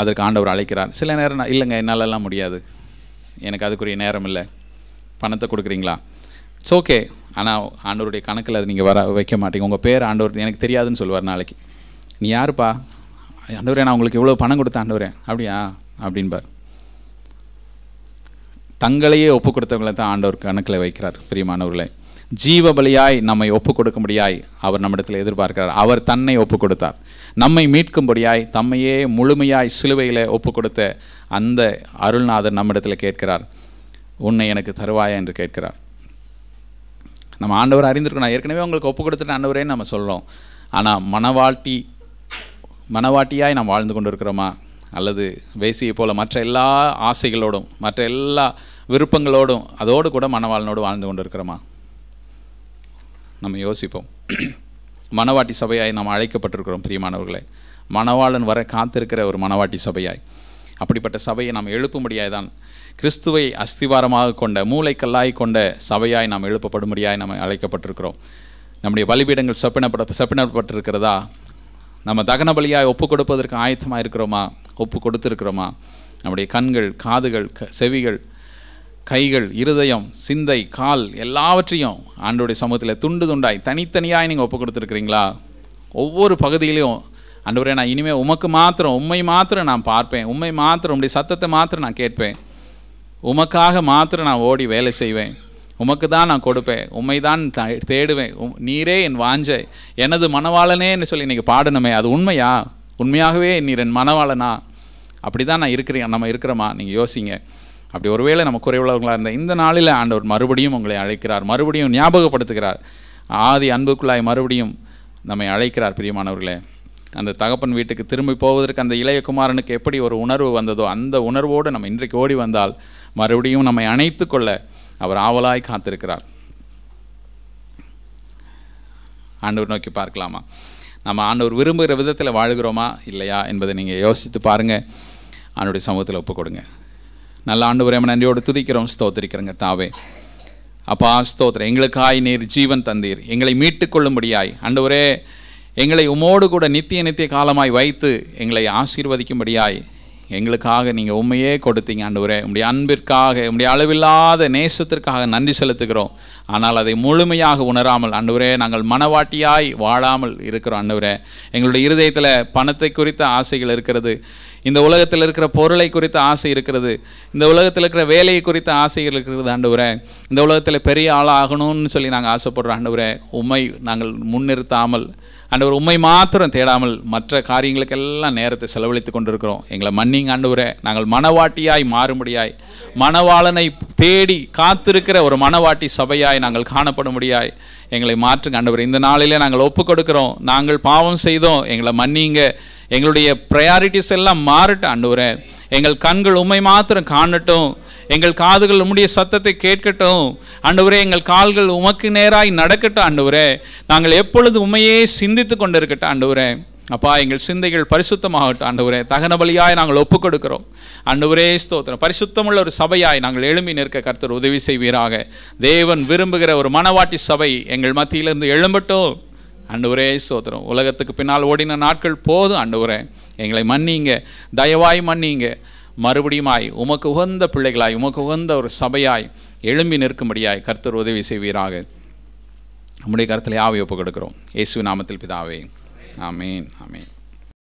அதற்கு ஆண்டவர் அழைக்கிறார். சில நேரம் நான் இல்லைங்க என்னாலெல்லாம் முடியாது. எனக்கு அதுக்குரிய நேரம் இல்லை. பணத்தை கொடுக்குறீங்களா? இட்ஸ் ஓகே ஆனால் ஆண்டவருடைய கணக்கில் அது நீங்கள் வர வைக்க மாட்டீங்க. உங்கள் பேர் ஆண்டவர் எனக்கு தெரியாதுன்னு சொல்லுவார் நாளைக்கு. நீ யாருப்பா? ஆண்டவரே நான் உங்களுக்கு இவ்வளோ பணம் கொடுத்தேன் ஆண்டவரே. அப்படியா? அப்படின்பார். தங்களையே ஒப்பு கொடுத்தவங்களை தான் ஆண்டவர் கணக்கில் வைக்கிறார் பிரியமானவர்களே. ஜீவ பலியாய் நம்மை ஒப்பு கொடுக்கும்படியாய் அவர் நம்மிடத்தில் எதிர்பார்க்கிறார். அவர் தன்னை ஒப்பு கொடுத்தார் நம்மை மீட்கும்படியாய் தம்மையே முழுமையாய் சிலுவையில் ஒப்பு கொடுத்த அந்த அருள்நாதர் நம்மிடத்தில் கேட்கிறார். உன்னை எனக்கு தருவாயா என்று கேட்கிறார். நம்ம ஆண்டவர் அறிந்திருக்கணும். ஏற்கனவே உங்களுக்கு ஒப்பு கொடுத்துட்டு ஆண்டவரேன்னு நம்ம சொல்கிறோம் ஆனால் மனவாட்டி மனவாட்டியாய் நாம் வாழ்ந்து கொண்டு இருக்கிறோமா அல்லது வேசியை போல மற்ற எல்லா ஆசைகளோடும் மற்ற எல்லா விருப்பங்களோடும் அதோடு கூட மனவாளனோடு வாழ்ந்து கொண்டு இருக்கிறோமா நம்ம யோசிப்போம். மனவாட்டி சபையாய் நாம் அழைக்கப்பட்டிருக்கிறோம் பிரியமானவர்களே. மணவாளன் வர காத்திருக்கிற ஒரு மனவாட்டி சபையாய். அப்படிப்பட்ட சபையை நாம் எழுப்பும்படியாய்தான் கிறிஸ்துவை அஸ்திவாரமாக கொண்ட மூளைக்கல்லாய் கொண்ட சபையாய் நாம் எழுப்பப்படும்படியாய் நாம் அழைக்கப்பட்டிருக்கிறோம். நம்முடைய பலிபீடங்கள் செப்பினப்பட செப்பினப்பட்டிருக்கிறதா? நம்ம தகன பலியாய் ஒப்பு கொடுப்பதற்கு ஆயத்தமாக இருக்கிறோமா ஒப்பு கொடுத்துருக்கிறோமா நம்முடைய கண்கள் காதுகள் க செவிகள் கைகள் இருதயம் சிந்தை கால் எல்லாவற்றையும் ஆண்டோடைய சமூகத்தில் துண்டு துண்டாய் தனித்தனியாக நீங்கள் ஒப்பு கொடுத்துருக்கிறீங்களா ஒவ்வொரு பகுதியிலையும் ஆண்டவரே நான் இனிமேல் உமக்கு மாத்திரம் உண்மை மாத்திரம் நான் பார்ப்பேன். உண்மை மாத்திரம் உடைய சத்தத்தை மாத்திரம் நான் கேட்பேன். உமக்காக மாத்திரம் நான் ஓடி வேலை செய்வேன். உமக்கு தான் நான் கொடுப்பேன். உண்மை தான் தேடுவேன். நீரே என் வாஞ்சை. எனது மனவாளனேன்னு சொல்லி இன்றைக்கி பாடணுமே அது உண்மையா? உண்மையாகவே நீர் என் மனவாளனா அப்படி தான் நான் இருக்கிறேன் நம்ம இருக்கிறோமா? நீங்கள் யோசிங்க. அப்படி ஒருவேளை நம்ம குறைவுள்ளவர்களாக இருந்தால் இந்த நாளில் ஆண்டவர் மறுபடியும் உங்களை அழைக்கிறார். மறுபடியும் ஞாபகப்படுத்துகிறார். ஆதி அன்புக்குள்ளாய் மறுபடியும் நம்மை அழைக்கிறார் பிரியமானவர்களே. அந்த தகப்பன் வீட்டுக்கு திரும்பி போவதற்கு அந்த இளைய குமாரனுக்கு எப்படி ஒரு உணர்வு வந்ததோ அந்த உணர்வோடு நம்ம இன்றைக்கு ஓடி வந்தால் மறுபடியும் நம்மை அணைத்து கொள்ள அவர் ஆவலாய் காத்திருக்கிறார். ஆண்டவர் நோக்கி பார்க்கலாமா? நம்ம ஆண்டவர் விரும்புகிற விதத்தில் வாழுகிறோமா? இல்லையா என்பதை நீங்கள் யோசித்து பாருங்கள் ஆண்டவருடைய சமூகத்தில் ஒப்பு கொடுங்க. நல்ல ஆண்டவரே நம்ம நன்றியோடு துதிக்கிறோம். ஸ்தோத்திரிக்கிறோங்க தாவே. அப்பா ஸ்தோத்திரம். எங்களுக்காய் நீர் ஜீவன் தந்தீர். எங்களை மீட்டுக்கொள்ளும்படியாய். ஆண்டவரே எங்களை உமோடு கூட நித்திய நித்திய காலமாய் வைத்து எங்களை ஆசீர்வதிக்கும்படியாய் எங்களுக்காக நீங்கள் உண்மையே கொடுத்தீங்க ஆண்டவரே. உங்களுடைய அன்பிற்காக உங்களுடைய அளவில்லாத நேசத்திற்காக நன்றி செலுத்துகிறோம். ஆனால் அதை முழுமையாக உணராமல் ஆண்டவரே நாங்கள் மனவாட்டியாய் வாழாமல் இருக்கிறோம் ஆண்டவரே. எங்களுடைய இருதயத்தில் பணத்தை குறித்த ஆசைகள் இருக்கிறது. இந்த உலகத்தில் இருக்கிற பொருளை குறித்த ஆசை இருக்கிறது. இந்த உலகத்தில் இருக்கிற வேலையை குறித்த ஆசைகள் இருக்கிறது ஆண்டவரே. இந்த உலகத்தில் பெரிய ஆளாகணும்னு சொல்லி நாங்கள் ஆசைப்படுறோம் ஆண்டவரே. உண்மை நாங்கள் முன்னிறுத்தாமல் ஆண்டவர் உண்மை மாத்திரம் தேடாமல் மற்ற காரியங்களுக்கெல்லாம் நேரத்தை செலவழித்து கொண்டிருக்கிறோம். எங்களை மன்னிங்க ஆண்டவரே. நாங்கள் மனவாட்டியாய் மாறும்படியாய் மணவாளனை தேடி காத்திருக்கிற ஒரு மனவாட்டி சபையாய் நாங்கள் காணப்படும்படியாய் எங்களை மாற்றுங்க ஆண்டவர் இந்த நாளிலே நாங்கள் ஒப்பு கொடுக்குறோம் நாங்கள் பாவம் செய்தோம். எங்களை மன்னிங்க. எங்களுடைய ப்ரையாரிட்டிஸ் எல்லாம் மாறட்டும் ஆண்டவரே. எங்கள் கண்கள் உண்மை மாத்திரம் காணட்டும். எங்கள் காதுகள் உம்முடைய சத்தத்தை கேட்கட்டும். ஆண்டவரே எங்கள் கால்கள் உமக்கு நேராய் நடக்கட்டும் ஆண்டவரே. நாங்கள் எப்பொழுது உண்மையே சிந்தித்து கொண்டிருக்கட்டும் ஆண்டவரே. அப்பா எங்கள் சிந்தைகள் பரிசுத்தமாகட்டும். ஆண்டவரே தகன பலியாய் நாங்கள் ஒப்புக் கொடுக்கிறோம் ஆண்டவரே ஸ்தோத்திரம். பரிசுத்தமுள்ள ஒரு சபையாய் நாங்கள் எழும்பி நிற்க கர்த்தர் உதவி செய்வீராக. தேவன் விரும்புகிற ஒரு மனவாட்டி சபை எங்கள் மத்தியிலிருந்து எழும்பட்டும். ஆண்டவரே ஸ்தோத்திரம். உலகத்துக்கு பின்னால் ஓடின நாட்கள் போதும் ஆண்டவரே. எங்களை மன்னிங்க. தயவாய் மன்னிங்க. மறுபடியுமாய் உமக்கு உகந்த பிள்ளைகளாய் உமக்கு உகந்த ஒரு சபையாய் எழும்பி நிற்கும்படியாய் கர்த்தர் உதவி செய்வீராக. நம்முடைய கருத்தில் ஆவி ஒப்பு கொடுக்கிறோம் இயேசு நாமத்தில் பிதாவே. Amén, amén.